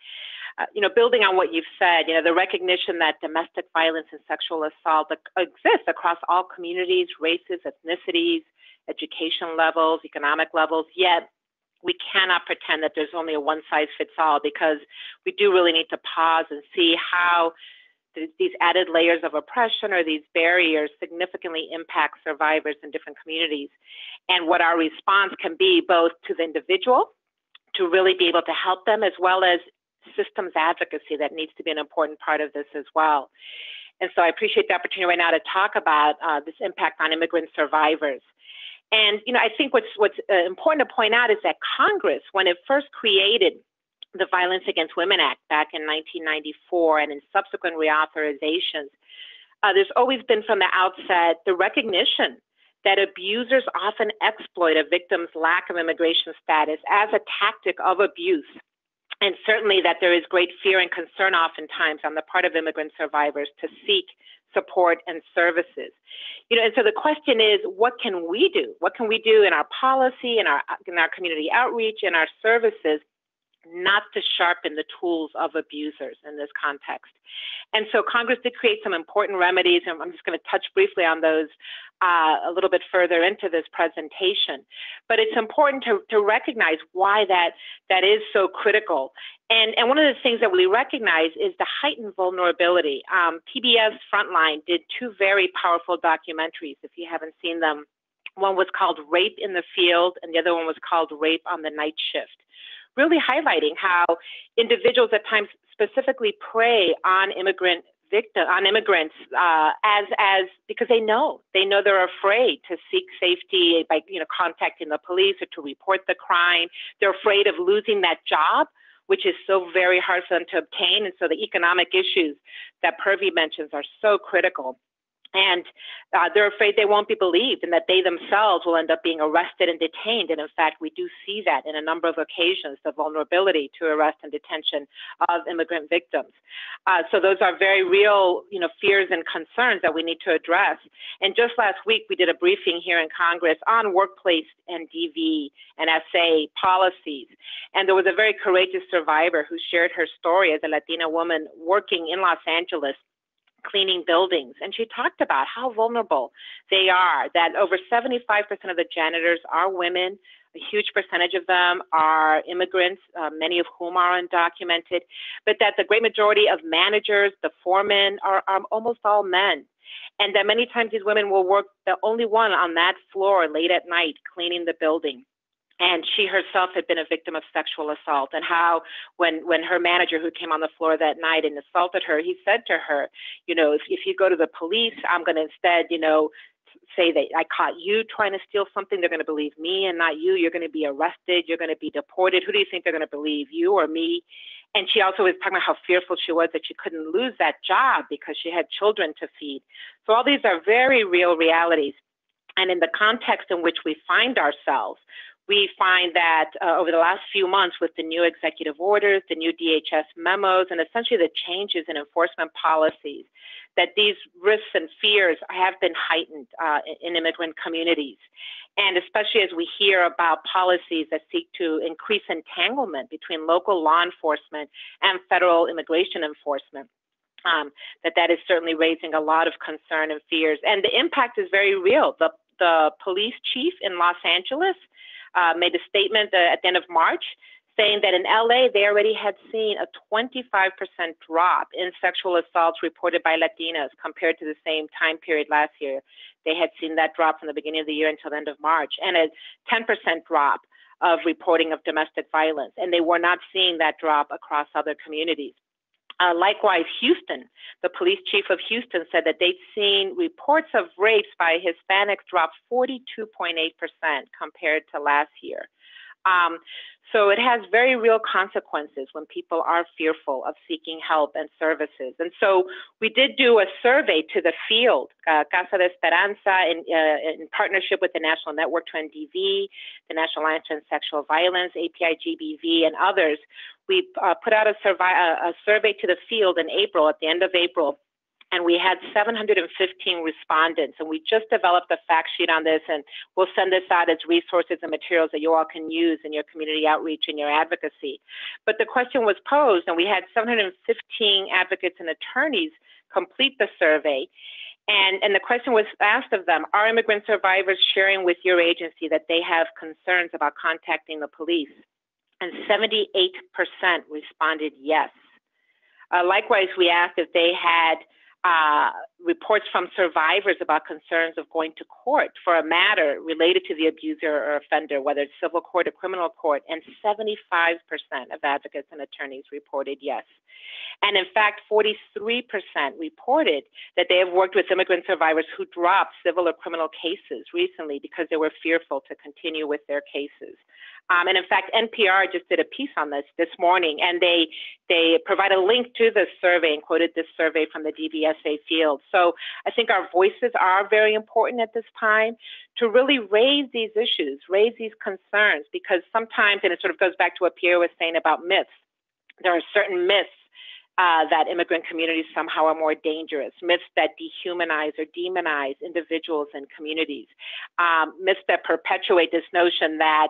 Uh, you know, building on what you've said, you know, the recognition that domestic violence and sexual assault exists across all communities, races, ethnicities, education levels, economic levels, yet we cannot pretend that there's only a one size fits all because we do really need to pause and see how these added layers of oppression or these barriers significantly impact survivors in different communities and what our response can be both to the individual to really be able to help them as well as systems advocacy that needs to be an important part of this as well. And so I appreciate the opportunity right now to talk about uh, this impact on immigrant survivors. And you know, I think what's what's uh, important to point out is that Congress, when it first created the Violence Against Women Act back in 1994 and in subsequent reauthorizations, uh, there's always been from the outset the recognition that abusers often exploit a victim's lack of immigration status as a tactic of abuse. And certainly that there is great fear and concern oftentimes on the part of immigrant survivors to seek support and services. You know, and so the question is, what can we do? What can we do in our policy, in our in our community outreach, in our services not to sharpen the tools of abusers in this context. And so Congress did create some important remedies, and I'm just going to touch briefly on those uh, a little bit further into this presentation. But it's important to, to recognize why that, that is so critical. And, and one of the things that we recognize is the heightened vulnerability. Um, PBS Frontline did two very powerful documentaries, if you haven't seen them. One was called Rape in the Field, and the other one was called Rape on the Night Shift really highlighting how individuals at times specifically prey on immigrant victim on immigrants uh, as as because they know they know they're afraid to seek safety by you know contacting the police or to report the crime. They're afraid of losing that job, which is so very hard for them to obtain. And so the economic issues that Purvi mentions are so critical and uh, they're afraid they won't be believed and that they themselves will end up being arrested and detained. And in fact, we do see that in a number of occasions, the vulnerability to arrest and detention of immigrant victims. Uh, so those are very real, you know, fears and concerns that we need to address. And just last week, we did a briefing here in Congress on workplace and DV and SA policies. And there was a very courageous survivor who shared her story as a Latina woman working in Los Angeles cleaning buildings. And she talked about how vulnerable they are, that over 75% of the janitors are women. A huge percentage of them are immigrants, uh, many of whom are undocumented, but that the great majority of managers, the foremen, are, are almost all men. And that many times these women will work the only one on that floor late at night cleaning the building and she herself had been a victim of sexual assault. And how when when her manager who came on the floor that night and assaulted her he said to her you know if, if you go to the police i'm going to instead you know say that i caught you trying to steal something. They're going to believe me and not you. You're going to be arrested. You're going to be deported. Who do you think they're going to believe you or me? And she also was talking about how fearful she was that she couldn't lose that job because she had children to feed. So all these are very real realities. And in the context in which we find ourselves we find that uh, over the last few months with the new executive orders, the new DHS memos, and essentially the changes in enforcement policies, that these risks and fears have been heightened uh, in immigrant communities. And especially as we hear about policies that seek to increase entanglement between local law enforcement and federal immigration enforcement. Um, that that is certainly raising a lot of concern and fears. And the impact is very real. The, the police chief in Los Angeles uh, made a statement uh, at the end of March saying that in LA, they already had seen a 25% drop in sexual assaults reported by Latinas compared to the same time period last year. They had seen that drop from the beginning of the year until the end of March, and a 10% drop of reporting of domestic violence. And they were not seeing that drop across other communities. Uh, likewise, Houston, the police chief of Houston said that they'd seen reports of rapes by Hispanics drop 42.8% compared to last year. Um, So it has very real consequences when people are fearful of seeking help and services. And so we did do a survey to the field, uh, Casa de Esperanza, in, uh, in partnership with the National Network to End DV, the National Alliance on Sexual Violence, API GBV, and others. We uh, put out a, a survey to the field in April, at the end of April, and we had 715 respondents. And we just developed a fact sheet on this, and we'll send this out as resources and materials that you all can use in your community outreach and your advocacy. But the question was posed, and we had 715 advocates and attorneys complete the survey. And, and the question was asked of them Are immigrant survivors sharing with your agency that they have concerns about contacting the police? And 78% responded yes. Uh, likewise, we asked if they had uh, reports from survivors about concerns of going to court for a matter related to the abuser or offender, whether it's civil court or criminal court, and 75% of advocates and attorneys reported yes. And in fact, 43% reported that they have worked with immigrant survivors who dropped civil or criminal cases recently because they were fearful to continue with their cases. Um, and in fact, NPR just did a piece on this this morning, and they they provide a link to this survey and quoted this survey from the DVSA field. So I think our voices are very important at this time to really raise these issues, raise these concerns, because sometimes, and it sort of goes back to what Pierre was saying about myths, there are certain myths uh, that immigrant communities somehow are more dangerous, myths that dehumanize or demonize individuals and communities, um, myths that perpetuate this notion that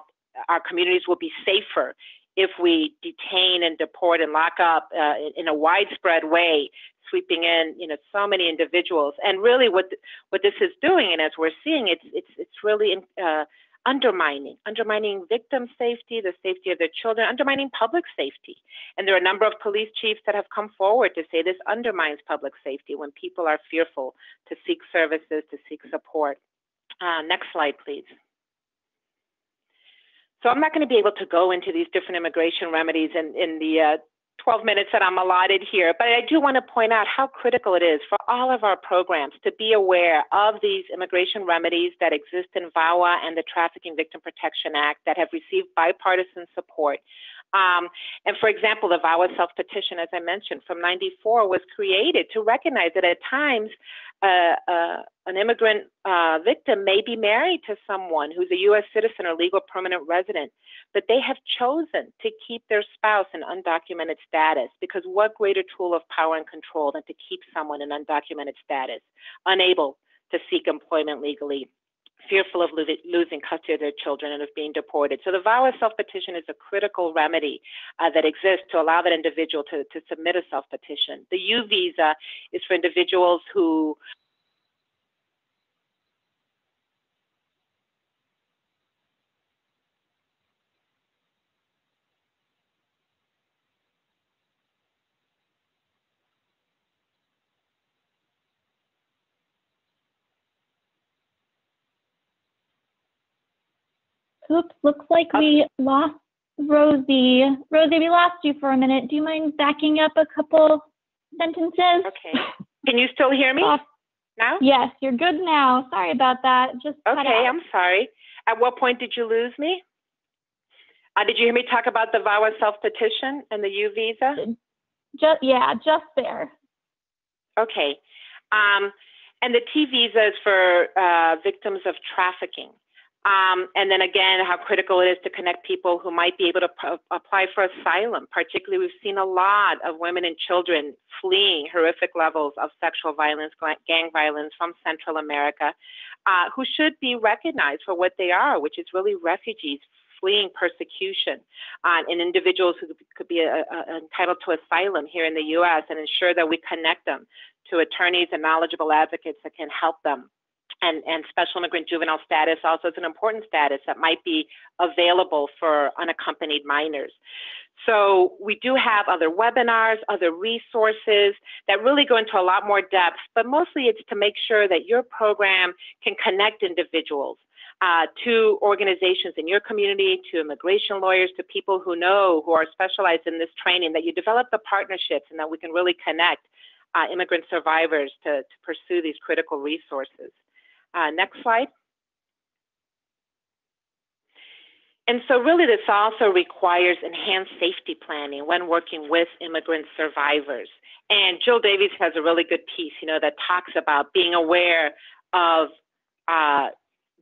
our communities will be safer if we detain and deport and lock up uh, in a widespread way, sweeping in, you know, so many individuals. And really, what what this is doing, and as we're seeing, it's it's it's really uh, undermining, undermining victim safety, the safety of their children, undermining public safety. And there are a number of police chiefs that have come forward to say this undermines public safety when people are fearful to seek services, to seek support. Uh, next slide, please. So I'm not going to be able to go into these different immigration remedies in, in the uh, 12 minutes that I'm allotted here, but I do want to point out how critical it is for all of our programs to be aware of these immigration remedies that exist in VAWA and the Trafficking Victim Protection Act that have received bipartisan support. Um, and for example, the VAWA self petition, as I mentioned, from 94 was created to recognize that at times uh, uh, an immigrant uh, victim may be married to someone who's a U.S. citizen or legal permanent resident, but they have chosen to keep their spouse in undocumented status because what greater tool of power and control than to keep someone in undocumented status, unable to seek employment legally, fearful of losing custody of their children and of being deported. So the VAWA self-petition is a critical remedy uh, that exists to allow that individual to, to submit a self-petition. The U visa is for individuals who Oops, looks like we lost Rosie. Rosie, we lost you for a minute. Do you mind backing up a couple sentences? Okay. Can you still hear me now? Yes, you're good now. Sorry about that. Just okay. I'm sorry. At what point did you lose me? Uh, did you hear me talk about the VAWA self petition and the U visa? Just yeah, just there. Okay. Um, and the T visa is for uh, victims of trafficking. Um, and then again, how critical it is to connect people who might be able to p- apply for asylum. Particularly, we've seen a lot of women and children fleeing horrific levels of sexual violence, gang violence from Central America, uh, who should be recognized for what they are, which is really refugees fleeing persecution, uh, and individuals who could be a, a, entitled to asylum here in the U.S. and ensure that we connect them to attorneys and knowledgeable advocates that can help them and, and special immigrant juvenile status also is an important status that might be available for unaccompanied minors. So we do have other webinars, other resources that really go into a lot more depth, but mostly it's to make sure that your program can connect individuals uh, to organizations in your community, to immigration lawyers, to people who know, who are specialized in this training, that you develop the partnerships and that we can really connect uh, immigrant survivors to, to pursue these critical resources. Uh, next slide. And so really this also requires enhanced safety planning when working with immigrant survivors. And Jill Davies has a really good piece, you know, that talks about being aware of uh,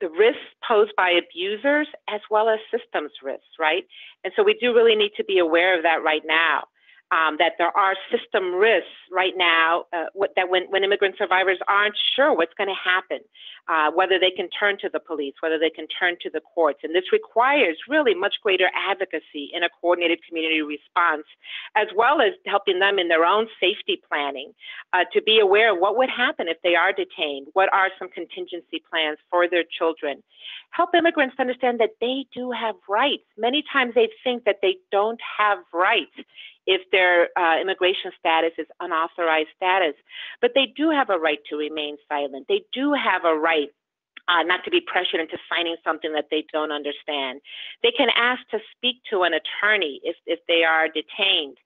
the risks posed by abusers as well as systems risks, right? And so we do really need to be aware of that right now um, that there are system risks right now uh, that when, when immigrant survivors aren't sure what's going to happen, uh, whether they can turn to the police, whether they can turn to the courts. And this requires really much greater advocacy in a coordinated community response, as well as helping them in their own safety planning uh, to be aware of what would happen if they are detained, what are some contingency plans for their children. Help immigrants understand that they do have rights. Many times they think that they don't have rights if their uh, immigration status is unauthorized status. But they do have a right to remain silent. They do have a right uh, not to be pressured into signing something that they don't understand. They can ask to speak to an attorney if, if they are detained.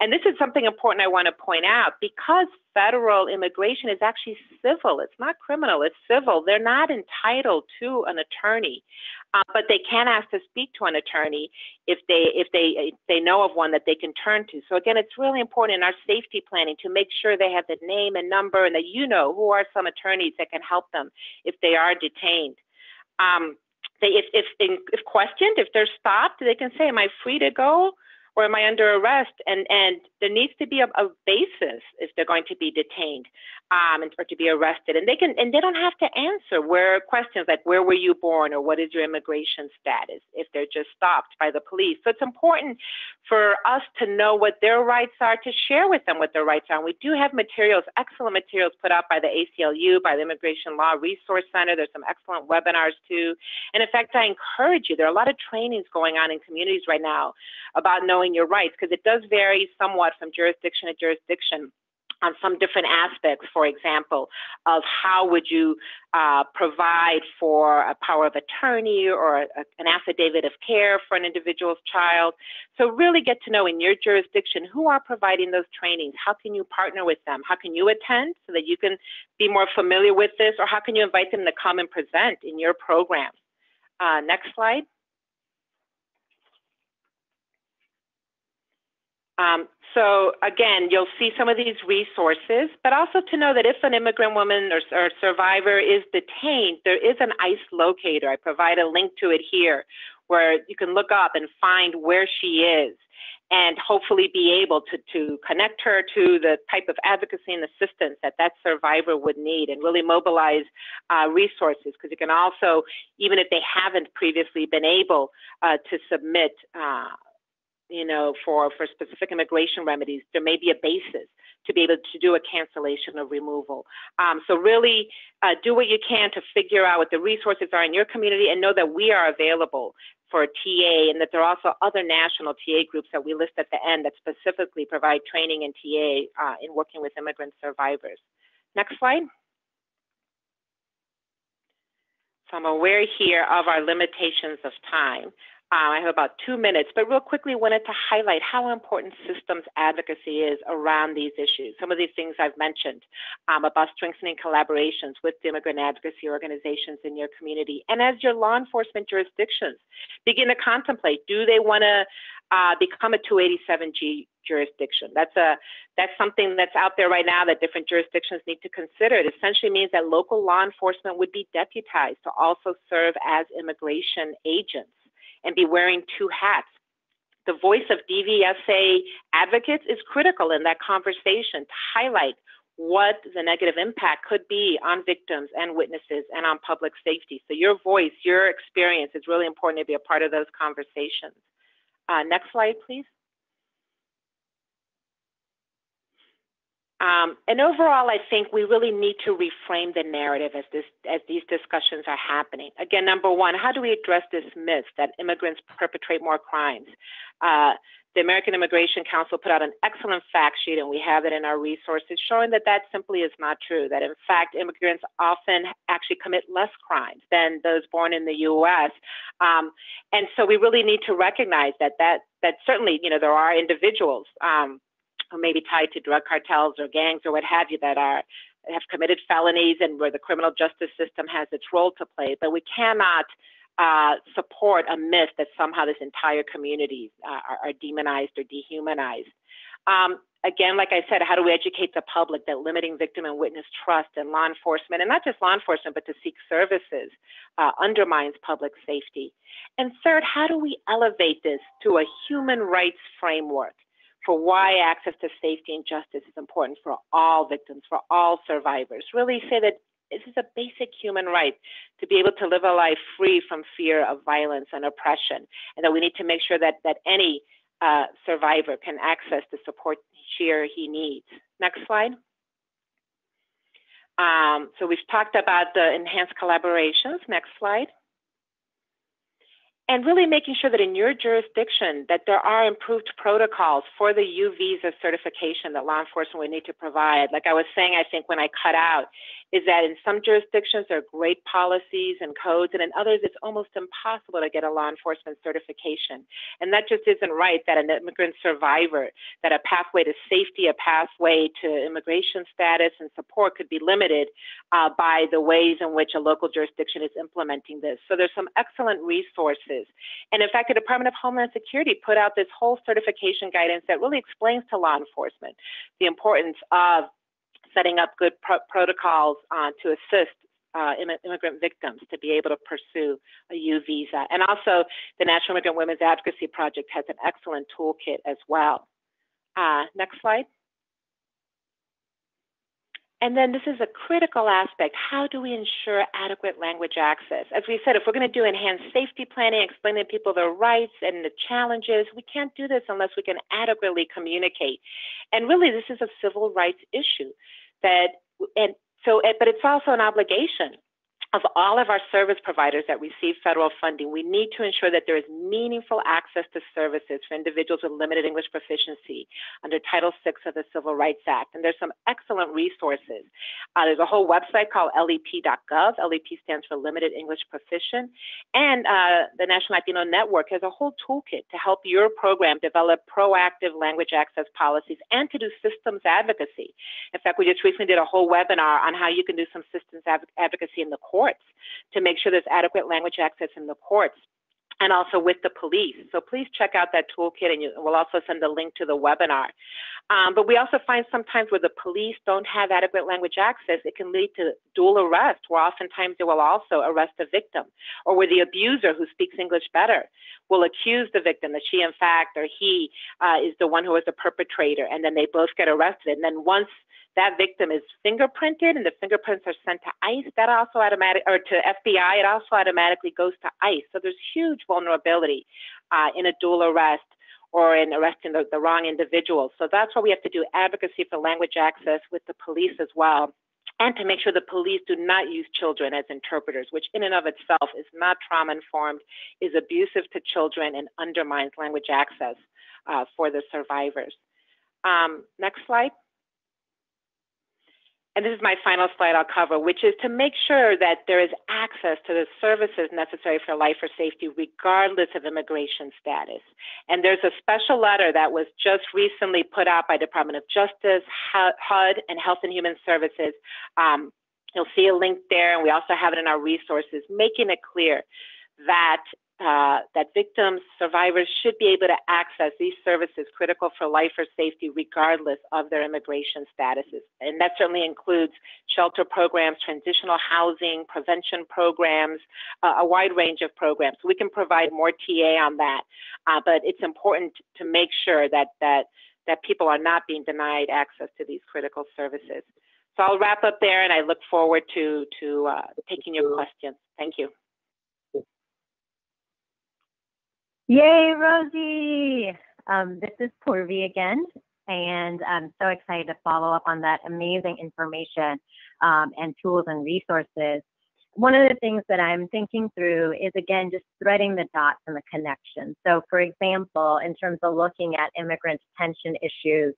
And this is something important I want to point out because federal immigration is actually civil. It's not criminal, it's civil. They're not entitled to an attorney, uh, but they can ask to speak to an attorney if they if they if they know of one that they can turn to. So again, it's really important in our safety planning to make sure they have the name and number and that you know who are some attorneys that can help them if they are detained. Um, they, if, if, if questioned, if they're stopped, they can say, "Am I free to go?" Or am I under arrest? And and there needs to be a, a basis if they're going to be detained um, and, or to be arrested. And they can and they don't have to answer where questions like where were you born or what is your immigration status if they're just stopped by the police. So it's important for us to know what their rights are to share with them what their rights are. And we do have materials, excellent materials put out by the ACLU, by the Immigration Law Resource Center. There's some excellent webinars too. And in fact, I encourage you. There are a lot of trainings going on in communities right now about knowing your rights because it does vary somewhat from jurisdiction to jurisdiction on some different aspects, for example, of how would you uh, provide for a power of attorney or a, an affidavit of care for an individual's child. So really get to know in your jurisdiction who are providing those trainings. How can you partner with them? How can you attend so that you can be more familiar with this? Or how can you invite them to come and present in your program? Uh, next slide. Um, so again, you'll see some of these resources, but also to know that if an immigrant woman or, or survivor is detained, there is an ICE locator. I provide a link to it here where you can look up and find where she is and hopefully be able to, to connect her to the type of advocacy and assistance that that survivor would need and really mobilize uh, resources because you can also, even if they haven't previously been able uh, to submit uh, you know, for, for specific immigration remedies, there may be a basis to be able to do a cancellation of removal. Um, so really uh, do what you can to figure out what the resources are in your community and know that we are available for TA and that there are also other national TA groups that we list at the end that specifically provide training in TA uh, in working with immigrant survivors. Next slide. So I'm aware here of our limitations of time. Uh, I have about two minutes, but real quickly wanted to highlight how important systems advocacy is around these issues. Some of these things I've mentioned um, about strengthening collaborations with immigrant advocacy organizations in your community. And as your law enforcement jurisdictions begin to contemplate, do they want to uh, become a 287G jurisdiction. That's a that's something that's out there right now that different jurisdictions need to consider. It essentially means that local law enforcement would be deputized to also serve as immigration agents and be wearing two hats. The voice of DVSA advocates is critical in that conversation to highlight what the negative impact could be on victims and witnesses and on public safety. So your voice, your experience is really important to be a part of those conversations. Uh, next slide, please. Um, and overall, I think we really need to reframe the narrative as this as these discussions are happening. Again, number one, how do we address this myth that immigrants perpetrate more crimes? Uh, the American Immigration Council put out an excellent fact sheet, and we have it in our resources, showing that that simply is not true. That in fact, immigrants often actually commit less crimes than those born in the U.S. Um, and so we really need to recognize that that that certainly, you know, there are individuals. Um, who may be tied to drug cartels or gangs or what have you that are have committed felonies and where the criminal justice system has its role to play. But we cannot uh, support a myth that somehow this entire community uh, are, are, demonized or dehumanized. Um, again, like I said, how do we educate the public that limiting victim and witness trust in law enforcement, and not just law enforcement, but to seek services, uh, undermines public safety? And third, how do we elevate this to a human rights framework? For why access to safety and justice is important for all victims, for all survivors. Really say that this is a basic human right to be able to live a life free from fear of violence and oppression, and that we need to make sure that that any uh, survivor can access the support she or he needs. Next slide. Um, so we've talked about the enhanced collaborations. Next slide and really making sure that in your jurisdiction that there are improved protocols for the U visa certification that law enforcement would need to provide. Like I was saying, I think when I cut out, is that in some jurisdictions there are great policies and codes, and in others it's almost impossible to get a law enforcement certification. And that just isn't right that an immigrant survivor, that a pathway to safety, a pathway to immigration status and support could be limited uh, by the ways in which a local jurisdiction is implementing this. So there's some excellent resources. And in fact, the Department of Homeland Security put out this whole certification guidance that really explains to law enforcement the importance of setting up good pro protocols uh, to assist uh, immigrant victims to be able to pursue a U visa. And also, the National Immigrant Women's Advocacy Project has an excellent toolkit as well. Uh, next slide. And then this is a critical aspect. How do we ensure adequate language access? As we said, if we're going to do enhanced safety planning, explaining to people their rights and the challenges, we can't do this unless we can adequately communicate. And really, this is a civil rights issue that, and so, but it's also an obligation of all of our service providers that receive federal funding, we need to ensure that there is meaningful access to services for individuals with limited English proficiency under Title VI of the Civil Rights Act. And there's some excellent resources. Uh, there's a whole website called LEP.gov. LEP stands for Limited English Proficient. And uh, the National Latino Network has a whole toolkit to help your program develop proactive language access policies and to do systems advocacy. In fact, we just recently did a whole webinar on how you can do some systems advocacy in the court courts to make sure there's adequate language access in the courts and also with the police. So please check out that toolkit and you, we'll also send a link to the webinar. Um, but we also find sometimes where the police don't have adequate language access, it can lead to dual arrest, where oftentimes they will also arrest the victim, or where the abuser who speaks English better will accuse the victim that she, in fact, or he uh, is the one who is the perpetrator, and then they both get arrested. And then once that victim is fingerprinted and the fingerprints are sent to ICE, that also automatic or to FBI, it also automatically goes to ICE. So there's huge vulnerability uh, in a dual arrest or in arresting the, the wrong individuals. So that's why we have to do advocacy for language access with the police as well and to make sure the police do not use children as interpreters, which in and of itself is not trauma informed, is abusive to children, and undermines language access uh, for the survivors. Um, next slide and this is my final slide I'll cover, which is to make sure that there is access to the services necessary for life or safety, regardless of immigration status. And there's a special letter that was just recently put out by Department of Justice, HUD, and Health and Human Services. Um, you'll see a link there, and we also have it in our resources, making it clear that uh, that victims, survivors should be able to access these services critical for life or safety regardless of their immigration statuses. And that certainly includes shelter programs, transitional housing, prevention programs, uh, a wide range of programs. We can provide more TA on that, uh, but it's important to make sure that, that, that people are not being denied access to these critical services. So I'll wrap up there and I look forward to, to uh, taking your questions. Thank you. Yay, Rosie! Um, this is Purvi again, and I'm so excited to follow up on that amazing information um, and tools and resources. One of the things that I'm thinking through is again just threading the dots and the connections. So, for example, in terms of looking at immigrant detention issues,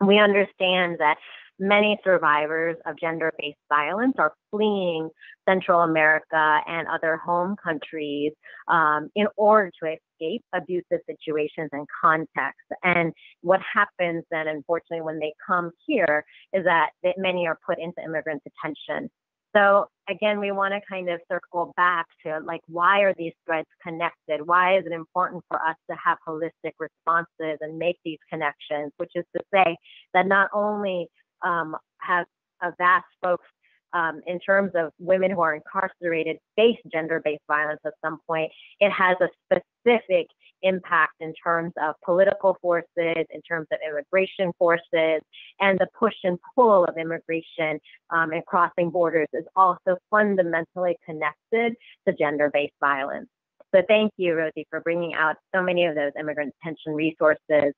we understand that many survivors of gender based violence are fleeing Central America and other home countries um, in order to escape abusive situations and contexts. And what happens then, unfortunately, when they come here is that, that many are put into immigrant detention So again, we want to kind of circle back to like, why are these threads connected? Why is it important for us to have holistic responses and make these connections? Which is to say that not only um, have a vast folks um, in terms of women who are incarcerated face gender-based violence at some point, it has a specific impact in terms of political forces, in terms of immigration forces, and the push and pull of immigration um, and crossing borders is also fundamentally connected to gender-based violence. So thank you, Rosie, for bringing out so many of those immigrant detention resources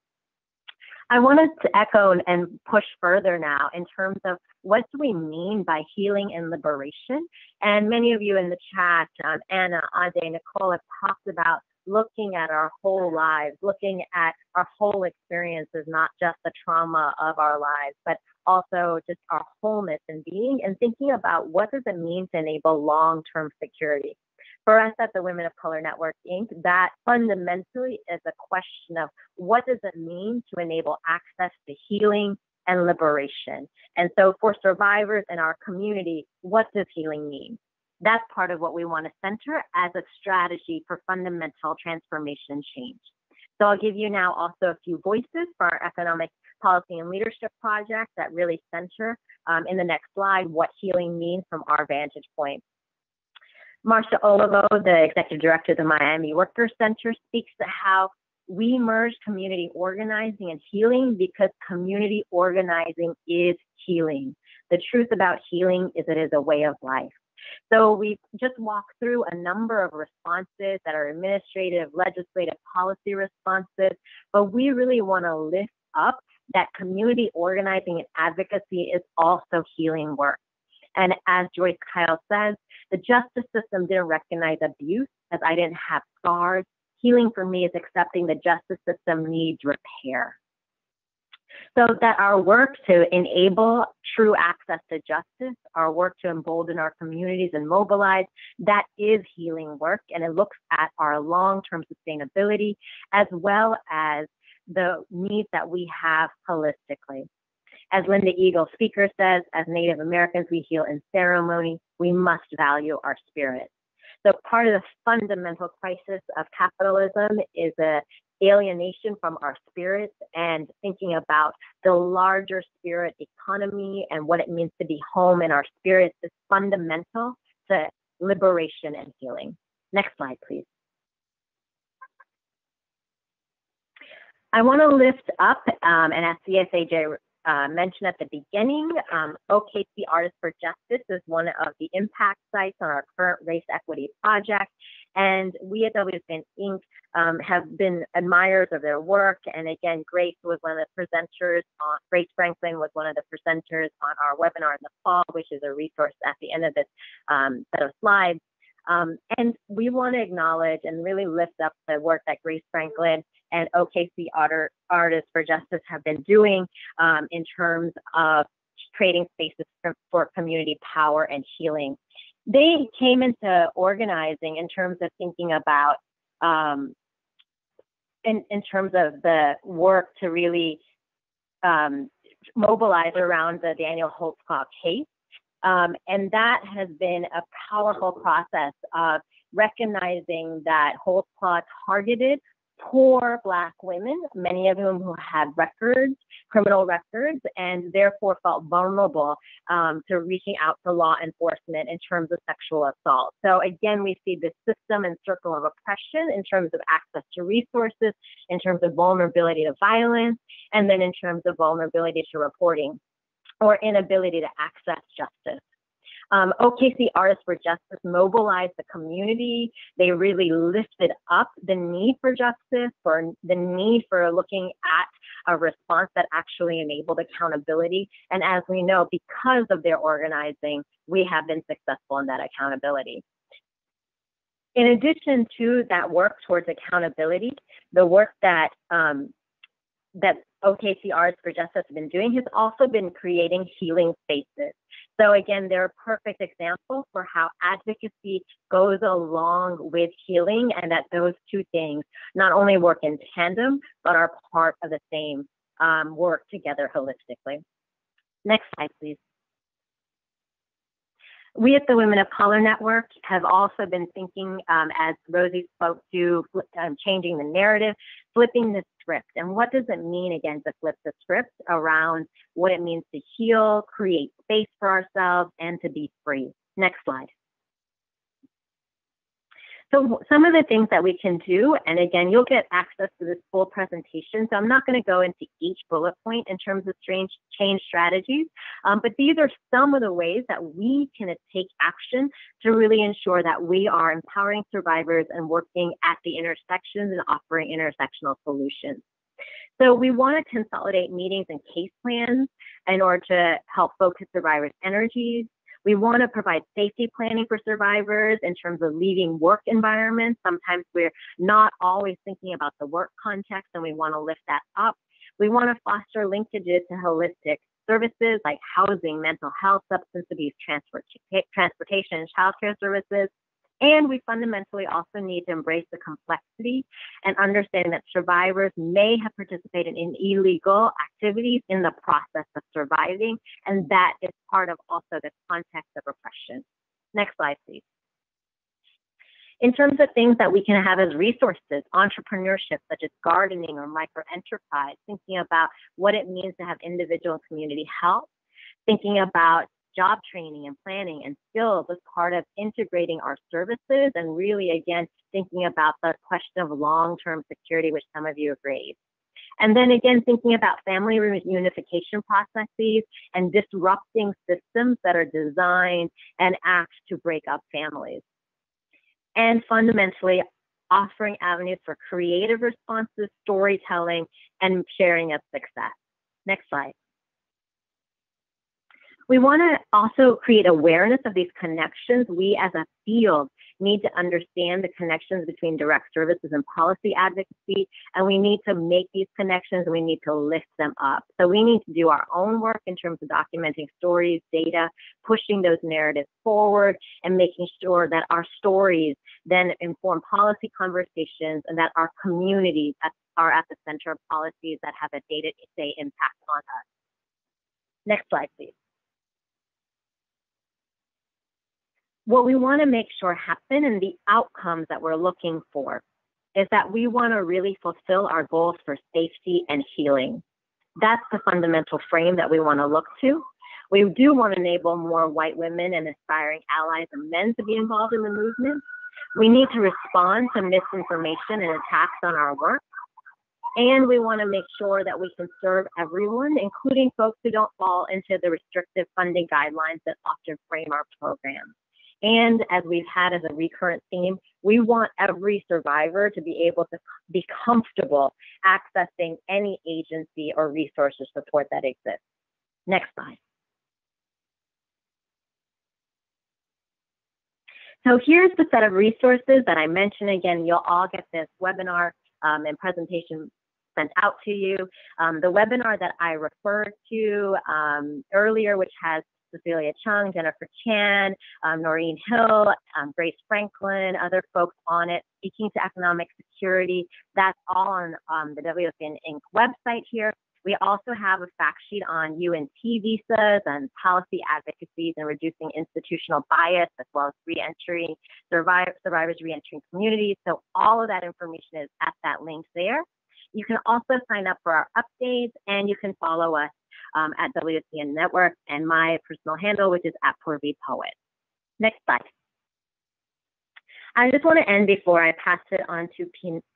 I wanted to echo and push further now in terms of what do we mean by healing and liberation? And many of you in the chat, um, Anna, Ade, Nicole have talked about looking at our whole lives, looking at our whole experiences, not just the trauma of our lives, but also just our wholeness and being, and thinking about what does it mean to enable long-term security for us at the Women of Color Network Inc., that fundamentally is a question of what does it mean to enable access to healing and liberation? And so for survivors in our community, what does healing mean? That's part of what we want to center as a strategy for fundamental transformation change. So I'll give you now also a few voices for our economic policy and leadership project that really center um, in the next slide what healing means from our vantage point. Marcia Olivo, the executive director of the Miami Workers Center, speaks to how we merge community organizing and healing because community organizing is healing. The truth about healing is it is a way of life. So we just walked through a number of responses that are administrative, legislative, policy responses, but we really want to lift up that community organizing and advocacy is also healing work. And as Joyce Kyle says, the justice system didn't recognize abuse as I didn't have scars. Healing for me is accepting the justice system needs repair. So that our work to enable true access to justice, our work to embolden our communities and mobilize, that is healing work. And it looks at our long-term sustainability as well as the needs that we have holistically. As Linda Eagle, speaker, says, as Native Americans, we heal in ceremony. We must value our spirit. So part of the fundamental crisis of capitalism is a alienation from our spirits and thinking about the larger spirit economy and what it means to be home in our spirits is fundamental to liberation and healing. Next slide, please. I want to lift up, um, and as CSAJ uh, mentioned at the beginning, um, OKC Artists for Justice is one of the impact sites on our current race equity project. And we at WOCN Inc. Um, have been admirers of their work. And again, Grace was one of the presenters, on, Grace Franklin was one of the presenters on our webinar in the fall, which is a resource at the end of this um, set of slides. Um, and we want to acknowledge and really lift up the work that Grace Franklin and OKC Art- Artists for Justice have been doing um, in terms of creating spaces for, for community power and healing. They came into organizing in terms of thinking about, um, in, in terms of the work to really um, mobilize around the Daniel Holtzclaw case. Um, and that has been a powerful process of recognizing that Holtzclaw targeted poor Black women, many of whom who had records, criminal records, and therefore felt vulnerable um, to reaching out to law enforcement in terms of sexual assault. So again, we see this system and circle of oppression in terms of access to resources, in terms of vulnerability to violence, and then in terms of vulnerability to reporting or inability to access justice. Um, OKC Artists for Justice mobilized the community. They really lifted up the need for justice, for the need for looking at a response that actually enabled accountability. And as we know, because of their organizing, we have been successful in that accountability. In addition to that work towards accountability, the work that um, that OKC Artists for Justice has been doing has also been creating healing spaces. So again, they're a perfect example for how advocacy goes along with healing and that those two things not only work in tandem, but are part of the same um, work together holistically. Next slide, please. We at the Women of Color Network have also been thinking, um, as Rosie spoke to, um, changing the narrative, flipping the script. And what does it mean, again, to flip the script around what it means to heal, create space for ourselves, and to be free? Next slide. So some of the things that we can do, and again, you'll get access to this full presentation. So I'm not going to go into each bullet point in terms of strange change strategies, um, but these are some of the ways that we can take action to really ensure that we are empowering survivors and working at the intersections and offering intersectional solutions. So we want to consolidate meetings and case plans in order to help focus survivors' energies, we want to provide safety planning for survivors in terms of leaving work environments. Sometimes we're not always thinking about the work context and we want to lift that up. We want to foster linkages to holistic services like housing, mental health, substance abuse, transport, transportation, childcare services, and we fundamentally also need to embrace the complexity and understanding that survivors may have participated in illegal activities in the process of surviving, and that is part of also the context of oppression. Next slide, please. In terms of things that we can have as resources, entrepreneurship, such as gardening or micro enterprise, thinking about what it means to have individual community health, thinking about job training and planning and skills as part of integrating our services and really, again, thinking about the question of long term security, which some of you have raised. And then again, thinking about family reunification processes and disrupting systems that are designed and act to break up families. And fundamentally, offering avenues for creative responses, storytelling, and sharing of success. Next slide. We want to also create awareness of these connections. We as a field need to understand the connections between direct services and policy advocacy, and we need to make these connections we need to lift them up. So we need to do our own work in terms of documenting stories, data, pushing those narratives forward, and making sure that our stories then inform policy conversations and that our communities are at the center of policies that have a day-to-day impact on us. Next slide, please. What we want to make sure happen and the outcomes that we're looking for is that we want to really fulfill our goals for safety and healing. That's the fundamental frame that we want to look to. We do want to enable more white women and aspiring allies and men to be involved in the movement. We need to respond to misinformation and attacks on our work. And we want to make sure that we can serve everyone, including folks who don't fall into the restrictive funding guidelines that often frame our programs. And as we've had as a recurrent theme, we want every survivor to be able to be comfortable accessing any agency or resource or support that exists. Next slide. So here's the set of resources that I mentioned. Again, you'll all get this webinar um, and presentation sent out to you. Um, the webinar that I referred to um, earlier, which has Cecilia Chung, Jennifer Chan, um, Noreen Hill, um, Grace Franklin, other folks on it, speaking to economic security. That's all on um, the WOCN Inc. website here. We also have a fact sheet on UNT visas and policy advocacies and reducing institutional bias, as well as reentry, survivors, survivors reentering communities. So all of that information is at that link there. You can also sign up for our updates and you can follow us um, at WOCN Network and my personal handle, which is at Purvi Poet. Next slide. I just want to end before I pass it on to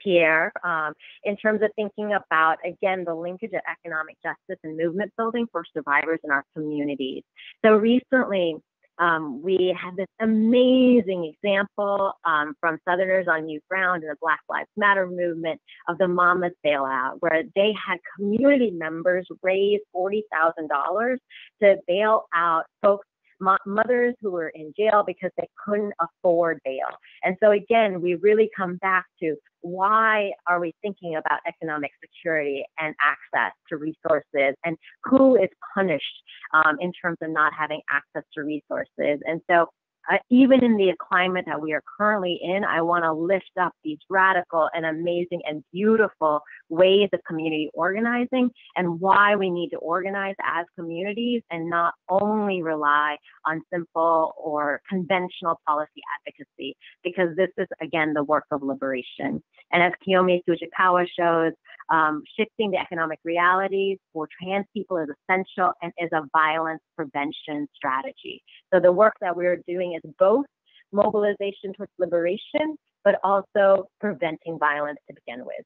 Pierre um, in terms of thinking about, again, the linkage of economic justice and movement building for survivors in our communities. So recently, um, we have this amazing example um, from Southerners on New Ground and the Black Lives Matter movement of the Mamas bailout, where they had community members raise $40,000 to bail out folks mothers who were in jail because they couldn't afford bail. And so again, we really come back to why are we thinking about economic security and access to resources and who is punished um, in terms of not having access to resources. And so uh, even in the climate that we are currently in, I want to lift up these radical and amazing and beautiful ways of community organizing and why we need to organize as communities and not only rely on simple or conventional policy advocacy, because this is, again, the work of liberation. And as Kiyomi Fujikawa shows, um, shifting the economic realities for trans people is essential and is a violence prevention strategy. So the work that we're doing is both mobilization towards liberation, but also preventing violence to begin with.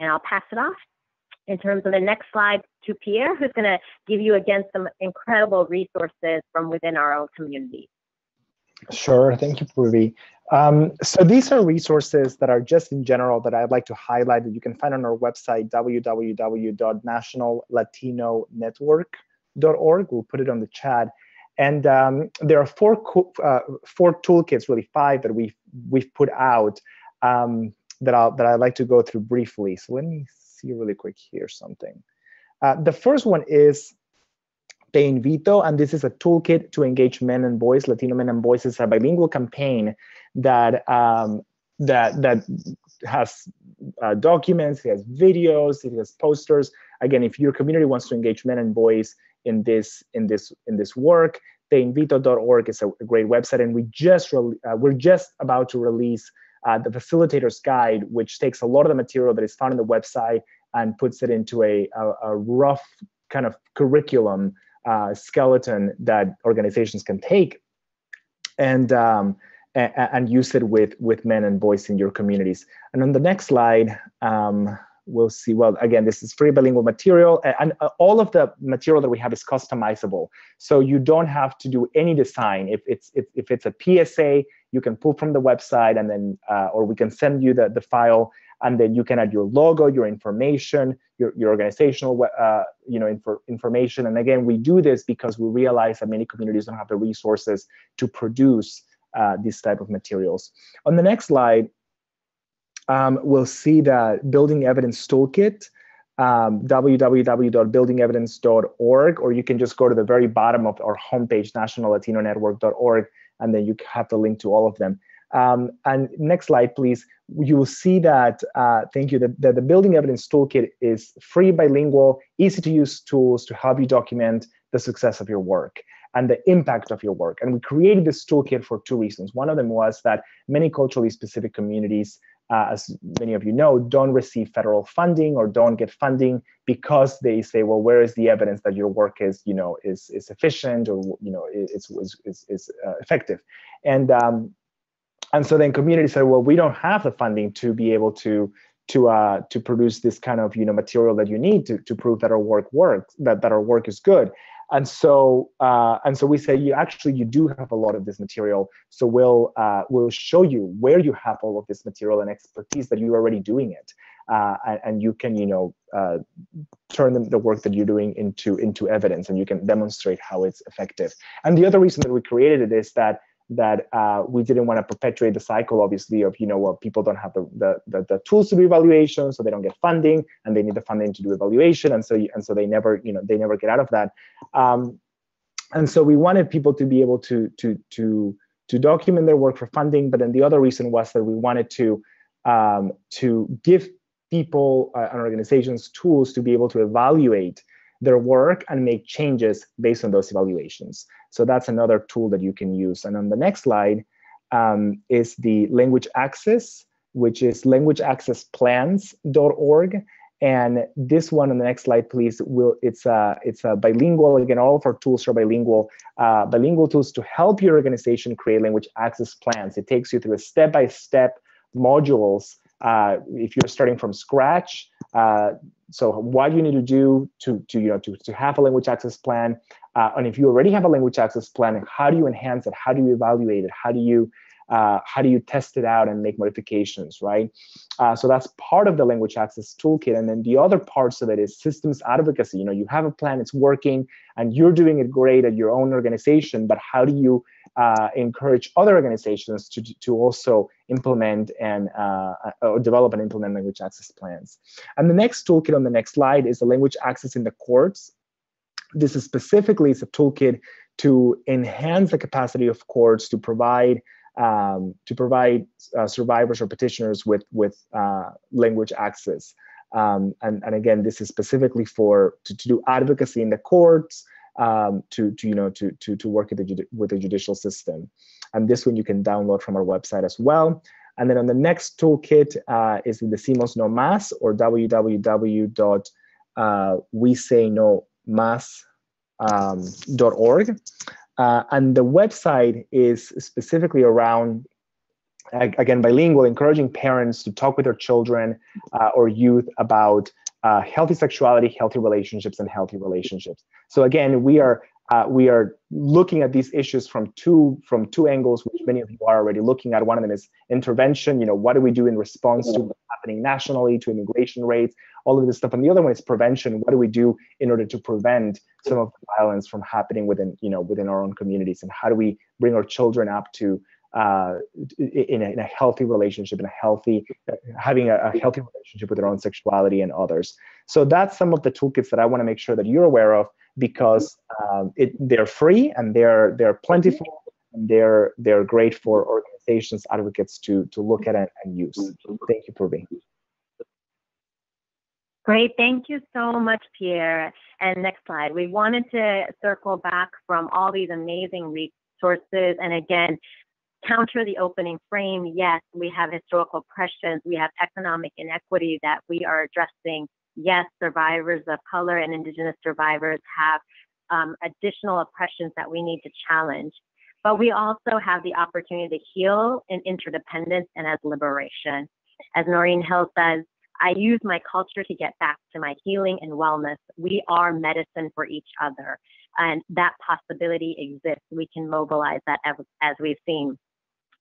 And I'll pass it off in terms of the next slide to Pierre, who's going to give you again some incredible resources from within our own community. Sure, thank you, Purvi. Um, so these are resources that are just in general that I'd like to highlight that you can find on our website, www.nationallatinonetwork.org. We'll put it on the chat. And um, there are four uh, four toolkits, really five that we've we've put out um, that I'll that I'd like to go through briefly. So let me see really quick here something. Uh, the first one is Te Invito, and this is a toolkit to engage men and boys, Latino men and boys. It's a bilingual campaign that um, that that has uh, documents, it has videos, it has posters. Again, if your community wants to engage men and boys in this in this in this work, teinvito.org is a, great website, and we just uh, we're just about to release uh, the facilitator's guide, which takes a lot of the material that is found on the website and puts it into a, a, a rough kind of curriculum uh, skeleton that organizations can take and um, and, and use it with with men and boys in your communities. And on the next slide, um, we'll see. Well, again, this is free bilingual material, and, and uh, all of the material that we have is customizable. So you don't have to do any design. If it's if, if it's a PSA, you can pull from the website, and then uh, or we can send you the the file and then you can add your logo, your information, your, your organizational uh, you know, info, information. And again, we do this because we realize that many communities don't have the resources to produce uh, these type of materials. On the next slide, um, we'll see the Building Evidence Toolkit, um, www.buildingevidence.org, or you can just go to the very bottom of our homepage, nationallatinonetwork.org, and then you have the link to all of them. Um, and next slide, please. You will see that, uh, thank you, that, the Building Evidence Toolkit is free, bilingual, easy to use tools to help you document the success of your work and the impact of your work. And we created this toolkit for two reasons. One of them was that many culturally specific communities, uh, as many of you know, don't receive federal funding or don't get funding because they say, well, where is the evidence that your work is, you know, is is efficient or you know is is is, uh, effective? And um, and so then community said, well, we don't have the funding to be able to to uh, to produce this kind of you know material that you need to to prove that our work works, that that our work is good. And so uh, and so we say you actually you do have a lot of this material. So we'll uh, we'll show you where you have all of this material and expertise that you're already doing it, uh, and, and, you can you know uh, turn the, the work that you're doing into into evidence, and you can demonstrate how it's effective. And the other reason that we created it is that that uh, we didn't want to perpetuate the cycle, obviously, of you know well, people don't have the, the, the the tools to do evaluation, so they don't get funding, and they need the funding to do evaluation, and so and so they never you know they never get out of that. Um, and so we wanted people to be able to to to to document their work for funding, but then the other reason was that we wanted to um, to give people uh, and organizations tools to be able to evaluate their work and make changes based on those evaluations. So that's another tool that you can use. And on the next slide um, is the language access, which is languageaccessplans.org. And this one on the next slide, please, will it's a it's a bilingual. Again, all of our tools are bilingual. Uh, bilingual tools to help your organization create language access plans. It takes you through a step-by-step modules. Uh, if you're starting from scratch, uh, so what you need to do to, to you know to, to have a language access plan? Uh, and if you already have a language access plan how do you enhance it? How do you evaluate it? How do you uh, how do you test it out and make modifications right? Uh, so that's part of the language access toolkit. And then the other parts of it is systems advocacy. You know you have a plan it's working and you're doing it great at your own organization but how do you uh, encourage other organizations to, to also implement and uh, or develop and implement language access plans. And the next toolkit on the next slide is the language access in the courts. This is specifically is a toolkit to enhance the capacity of courts to provide um, to provide uh, survivors or petitioners with with uh, language access. Um, and, and again, this is specifically for to, to do advocacy in the courts, um, to, to you know to to to work with the with the judicial system. And this one you can download from our website as well. And then on the next toolkit uh, is the Decimos No Mas or www.wesaynomas.org. Um, uh, and the website is specifically around, again, bilingual, encouraging parents to talk with their children uh, or youth about uh, healthy sexuality, healthy relationships, and healthy relationships. So again, we are uh, we are looking at these issues from two from two angles, which many of you are already looking at. One of them is intervention. You know, what do we do in response to what's happening nationally, to immigration rates, all of this stuff. And the other one is prevention. What do we do in order to prevent some of the violence from happening within you know within our own communities? And how do we bring our children up to uh, in, a, in, a, healthy relationship, in a healthy, uh, having a, a, healthy relationship with their own sexuality and others. So that's some of the toolkits that I want to make sure that you're aware of because um, it, they're free and they're they're plentiful and they're they're great for organizations, advocates to to look at and, and use. Thank you, Purvi. Great, thank you so much, Pierre. And next slide. We wanted to circle back from all these amazing resources and again, counter the opening frame. Yes, we have historical oppressions, we have economic inequity that we are addressing yes, survivors of color and indigenous survivors have um, additional oppressions that we need to challenge. But we also have the opportunity to heal in interdependence and as liberation. As Noreen Hill says, I use my culture to get back to my healing and wellness. We are medicine for each other. And that possibility exists. We can mobilize that as, as we've seen.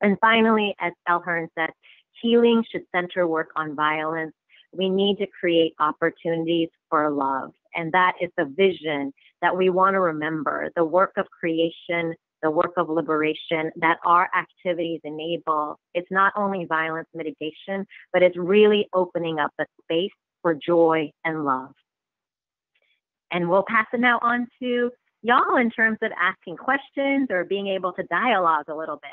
And finally, as Elhern said, healing should center work on violence we need to create opportunities for love. And that is the vision that we want to remember the work of creation, the work of liberation that our activities enable. It's not only violence mitigation, but it's really opening up a space for joy and love. And we'll pass it now on to y'all in terms of asking questions or being able to dialogue a little bit.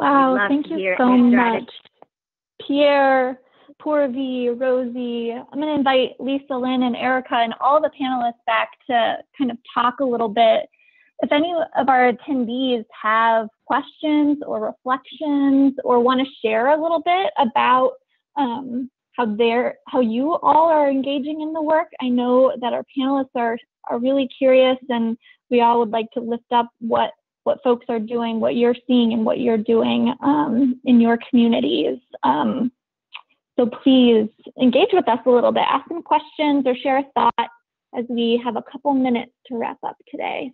Wow, thank you so much. Pierre, Purvi, Rosie. I'm going to invite Lisalyn and Erika and all the panelists back to kind of talk a little bit. If any of our attendees have questions or reflections or want to share a little bit about um, how they're how you all are engaging in the work, I know that our panelists are are really curious and we all would like to lift up what what folks are doing, what you're seeing, and what you're doing um, in your communities. Um, so please engage with us a little bit, ask some questions or share a thought as we have a couple minutes to wrap up today.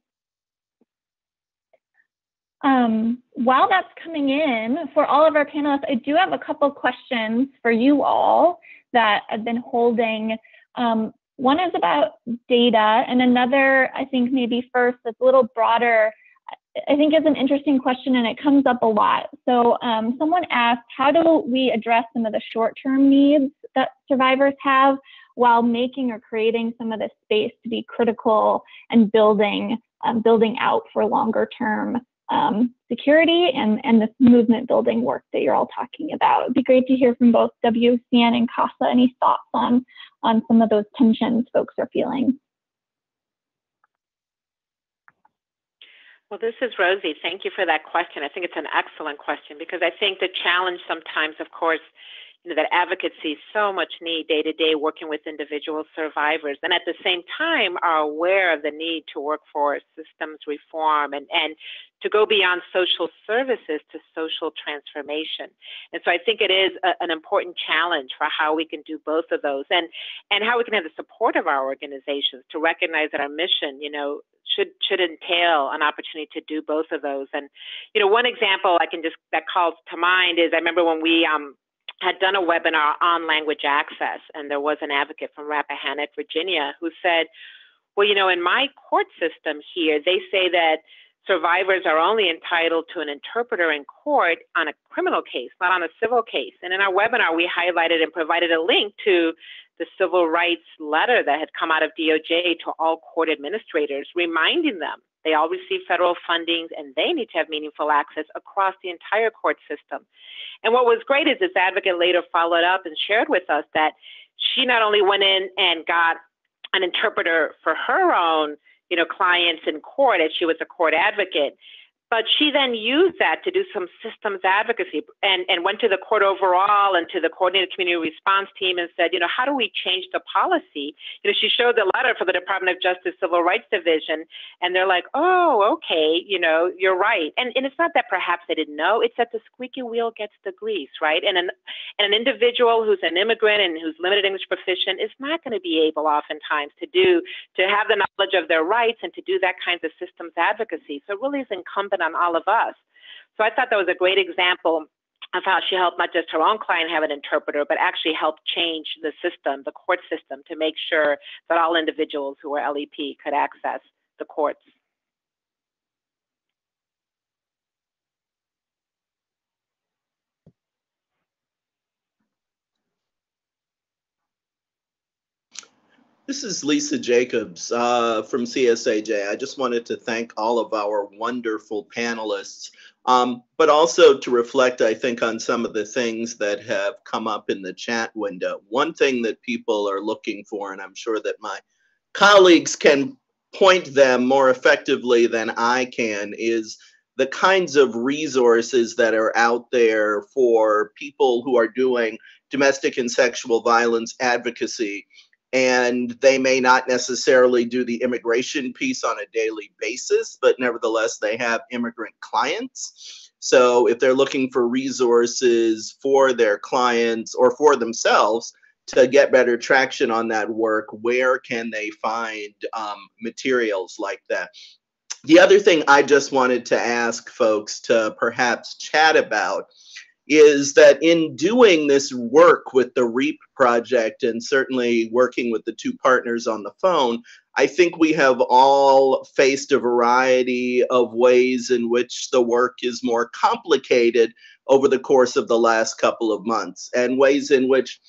Um, while that's coming in, for all of our panelists, I do have a couple questions for you all that I've been holding. Um, one is about data, and another, I think maybe first, that's a little broader I think is an interesting question and it comes up a lot. So um, someone asked, how do we address some of the short-term needs that survivors have while making or creating some of the space to be critical and building um, building out for longer term um, security and, and this movement building work that you're all talking about. It'd be great to hear from both WOCN and CASA any thoughts on, on some of those tensions folks are feeling. Well, this is Rosie. Thank you for that question. I think it's an excellent question because I think the challenge sometimes, of course, that advocates see so much need day to day working with individual survivors, and at the same time are aware of the need to work for systems reform and, and to go beyond social services to social transformation. And so I think it is a, an important challenge for how we can do both of those and, and how we can have the support of our organizations to recognize that our mission, you know, should should entail an opportunity to do both of those. And you know, one example I can just that calls to mind is I remember when we um, had done a webinar on language access, and there was an advocate from Rappahannock, Virginia, who said, "Well, you know, in my court system here, they say that." survivors are only entitled to an interpreter in court on a criminal case, not on a civil case. And in our webinar, we highlighted and provided a link to the civil rights letter that had come out of DOJ to all court administrators, reminding them they all receive federal funding and they need to have meaningful access across the entire court system. And what was great is this advocate later followed up and shared with us that she not only went in and got an interpreter for her own you know, clients in court as she was a court advocate. But she then used that to do some systems advocacy and, and went to the court overall and to the coordinated community response team and said, you know, how do we change the policy? You know, she showed the letter for the Department of Justice Civil Rights Division, and they're like, oh, okay, you know, you're right. And, and it's not that perhaps they didn't know, it's that the squeaky wheel gets the grease, right? And an, and an individual who's an immigrant and who's limited English proficient is not going to be able oftentimes to do, to have the knowledge of their rights and to do that kinds of systems advocacy. So it really is incumbent incumbent on all of us. So I thought that was a great example of how she helped not just her own client have an interpreter, but actually helped change the system, the court system, to make sure that all individuals who were LEP could access the courts. This is Lisalyn Jacobs uh, from CSAJ. I just wanted to thank all of our wonderful panelists, um, but also to reflect, I think, on some of the things that have come up in the chat window. One thing that people are looking for, and I'm sure that my colleagues can point them more effectively than I can, is the kinds of resources that are out there for people who are doing domestic and sexual violence advocacy and they may not necessarily do the immigration piece on a daily basis, but nevertheless, they have immigrant clients. So if they're looking for resources for their clients or for themselves to get better traction on that work, where can they find um, materials like that? The other thing I just wanted to ask folks to perhaps chat about is that in doing this work with the REAP project and certainly working with the two partners on the phone, I think we have all faced a variety of ways in which the work is more complicated over the course of the last couple of months, and ways in which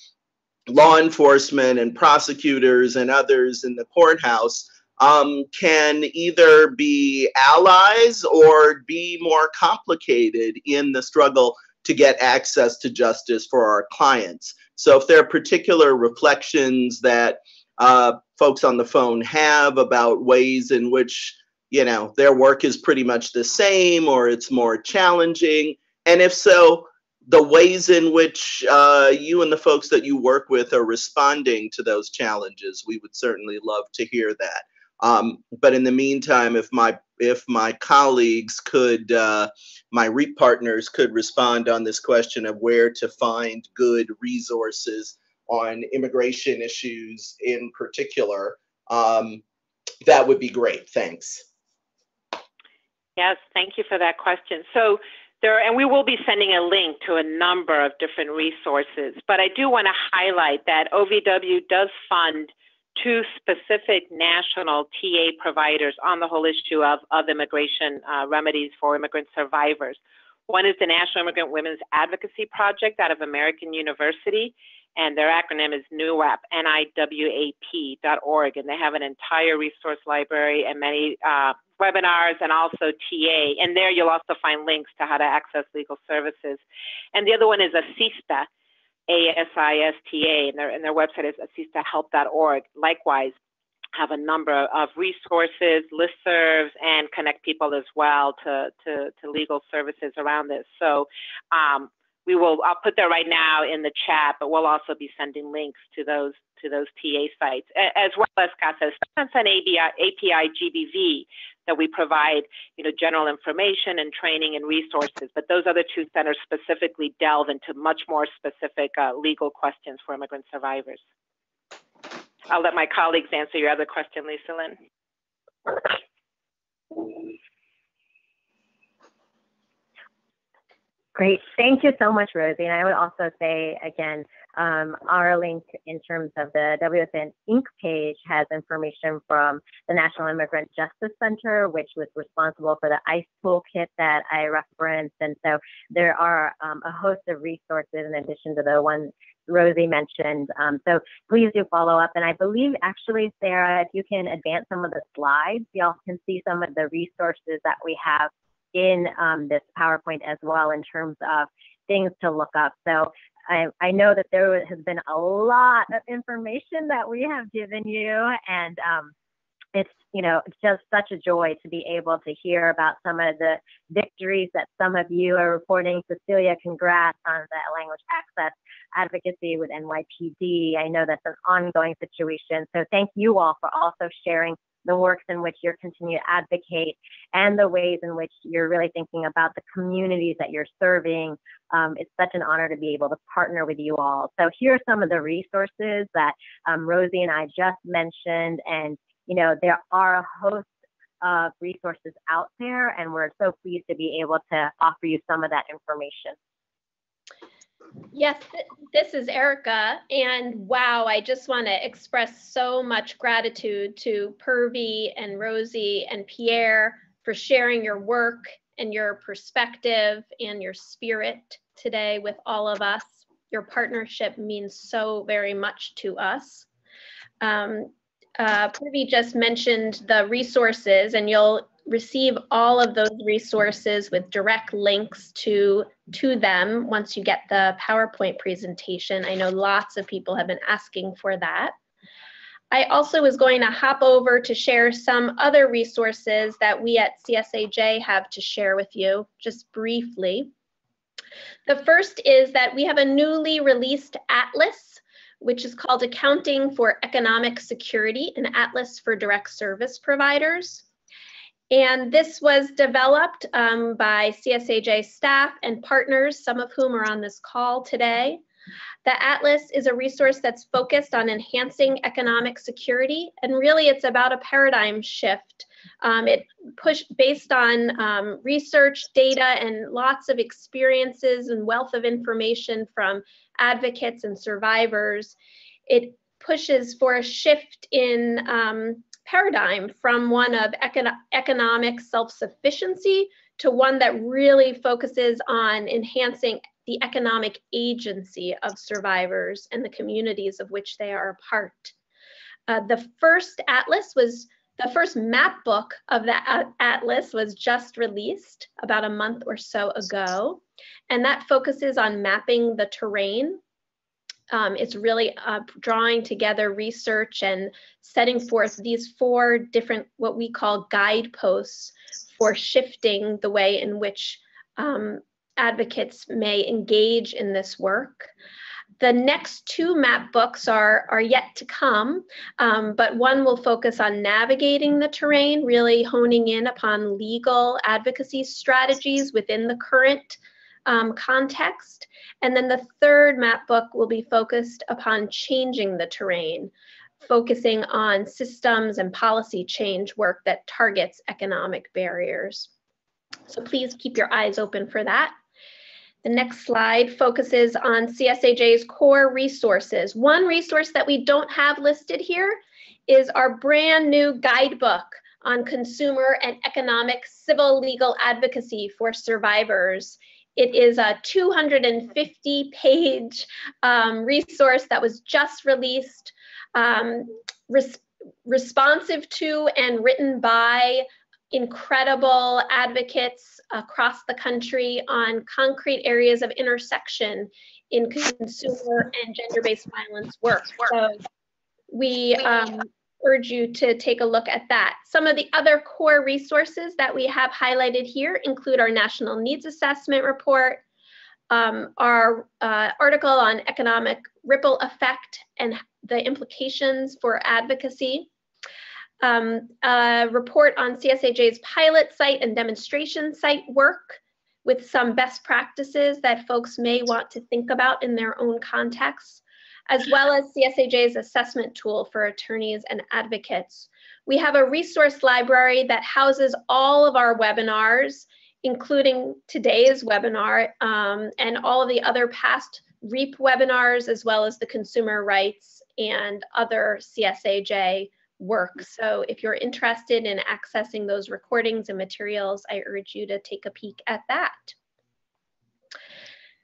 law enforcement and prosecutors and others in the courthouse um, can either be allies or be more complicated in the struggle to get access to justice for our clients. So if there are particular reflections that uh, folks on the phone have about ways in which you know their work is pretty much the same or it's more challenging, and if so, the ways in which uh, you and the folks that you work with are responding to those challenges, we would certainly love to hear that. Um, but in the meantime, if my if my colleagues could, uh, my REAP partners could respond on this question of where to find good resources on immigration issues in particular, um, that would be great. Thanks. Yes, thank you for that question. So there, and we will be sending a link to a number of different resources, but I do want to highlight that OVW does fund two specific national TA providers on the whole issue of, of immigration uh, remedies for immigrant survivors. One is the National Immigrant Women's Advocacy Project out of American University, and their acronym is NIWAP, N-I-W-A-P.org, and they have an entire resource library and many uh, webinars and also TA. And there you'll also find links to how to access legal services. And the other one is ASISTA, ASISTA, and their, and their website is asistahelp.org. Likewise, have a number of resources, listservs, and connect people as well to, to, to legal services around this. So um, we will, I'll put that right now in the chat, but we'll also be sending links to those to those TA sites, as well as CASA and API, API GBV that we provide, you know, general information and training and resources. But those other two centers specifically delve into much more specific uh, legal questions for immigrant survivors. I'll let my colleagues answer your other question, Lisalyn. Great. Thank you so much, Rosie. And I would also say, again, Um, our link in terms of the WOCN Inc. page has information from the National Immigrant Justice Center, which was responsible for the ICE toolkit that I referenced. And so there are um, a host of resources in addition to the one Rosie mentioned. Um, so please do follow up. And I believe actually, Sarah, if you can advance some of the slides, y'all can see some of the resources that we have in um, this PowerPoint as well in terms of things to look up. So I, I know that there has been a lot of information that we have given you, and um, it's you know just such a joy to be able to hear about some of the victories that some of you are reporting. Cecilia, congrats on the language access advocacy with NYPD. I know that's an ongoing situation, so thank you all for also sharing the works in which you're continuing to advocate and the ways in which you're really thinking about the communities that you're serving. Um, it's such an honor to be able to partner with you all. So here are some of the resources that um, Rosie and I just mentioned. And, you know, there are a host of resources out there, and we're so pleased to be able to offer you some of that information. Yes, this is Erika. And wow, I just want to express so much gratitude to Purvi and Rosie and Pierre for sharing your work and your perspective and your spirit today with all of us. Your partnership means so very much to us. Um, uh, Purvi just mentioned the resources, and you'll receive all of those resources with direct links to to them once you get the PowerPoint presentation. I know lots of people have been asking for that. I also was going to hop over to share some other resources that we at CSAJ have to share with you just briefly. The first is that we have a newly released atlas, which is called Accounting for Economic Security, an atlas for direct service providers. And this was developed um, by CSAJ staff and partners, some of whom are on this call today. The Atlas is a resource that's focused on enhancing economic security, and really it's about a paradigm shift. Um, it pushed based on um, research, data, and lots of experiences and wealth of information from advocates and survivors. It pushes for a shift in um, paradigm from one of econ economic self-sufficiency to one that really focuses on enhancing the economic agency of survivors and the communities of which they are a part. Uh, the first atlas was the first map book of the atlas was just released about a month or so ago, and that focuses on mapping the terrain um, it's really uh, drawing together research and setting forth these four different, what we call guideposts for shifting the way in which um, advocates may engage in this work. The next two map books are, are yet to come, um, but one will focus on navigating the terrain, really honing in upon legal advocacy strategies within the current um, context. And then the third map book will be focused upon changing the terrain, focusing on systems and policy change work that targets economic barriers. So please keep your eyes open for that. The next slide focuses on CSAJ's core resources. One resource that we don't have listed here is our brand new guidebook on consumer and economic civil legal advocacy for survivors. It is a 250 page um, resource that was just released, um, res responsive to and written by incredible advocates across the country on concrete areas of intersection in consumer and gender-based violence work. So we um, urge you to take a look at that. Some of the other core resources that we have highlighted here include our National Needs Assessment Report, um, our uh, article on economic ripple effect and the implications for advocacy, um, a report on CSAJ's pilot site and demonstration site work with some best practices that folks may want to think about in their own contexts, as well as CSAJ's assessment tool for attorneys and advocates. We have a resource library that houses all of our webinars, including today's webinar um, and all of the other past REAP webinars, as well as the consumer rights and other CSAJ work. So if you're interested in accessing those recordings and materials, I urge you to take a peek at that.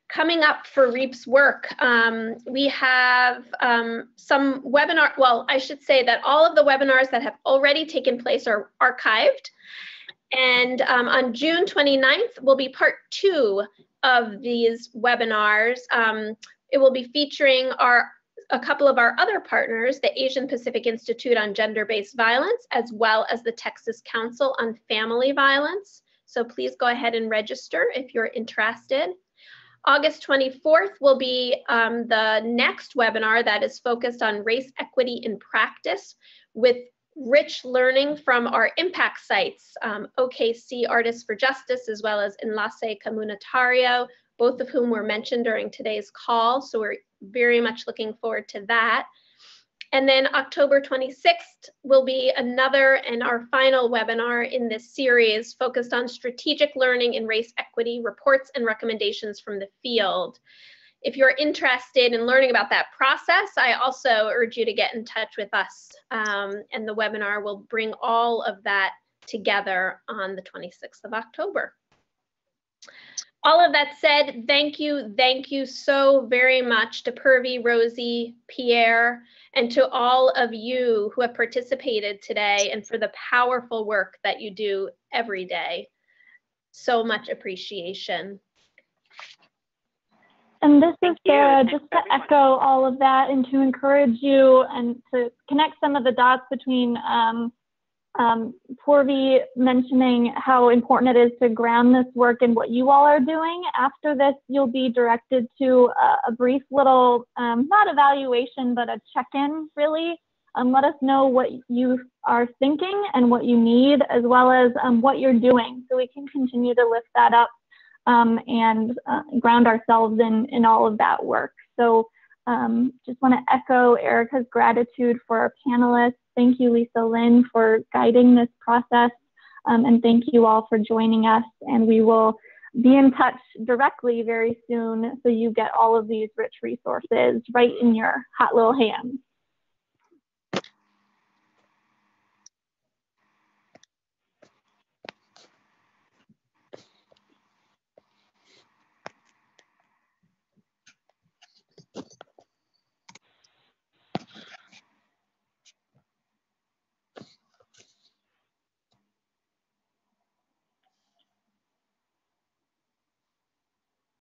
Coming up for REAP's work, um, we have um, some webinar, well, I should say that all of the webinars that have already taken place are archived. And um, on June 29th will be part two of these webinars. Um, it will be featuring our a couple of our other partners, the Asian Pacific Institute on Gender-Based Violence, as well as the Texas Council on Family Violence. So please go ahead and register if you're interested. August 24th will be um, the next webinar that is focused on race equity in practice with rich learning from our impact sites, um, OKC Artists for Justice, as well as Enlace Comunitario, both of whom were mentioned during today's call. So we're very much looking forward to that. And then October 26th will be another and our final webinar in this series focused on strategic learning in race equity, reports and recommendations from the field. If you're interested in learning about that process, I also urge you to get in touch with us um, and the webinar will bring all of that together on the 26th of October all of that said, thank you, thank you so very much to Purvi, Rosie, Pierre, and to all of you who have participated today and for the powerful work that you do every day. So much appreciation. And this is Sarah, just to echo all of that and to encourage you and to connect some of the dots between um, um, Purvi mentioning how important it is to ground this work in what you all are doing. After this, you'll be directed to a, a brief little, um, not evaluation, but a check-in really. Um, let us know what you are thinking and what you need, as well as um, what you're doing, so we can continue to lift that up um, and uh, ground ourselves in, in all of that work. So um, just want to echo Erika's gratitude for our panelists Thank you, Lisalyn, for guiding this process. Um, and thank you all for joining us. And we will be in touch directly very soon so you get all of these rich resources right in your hot little hands.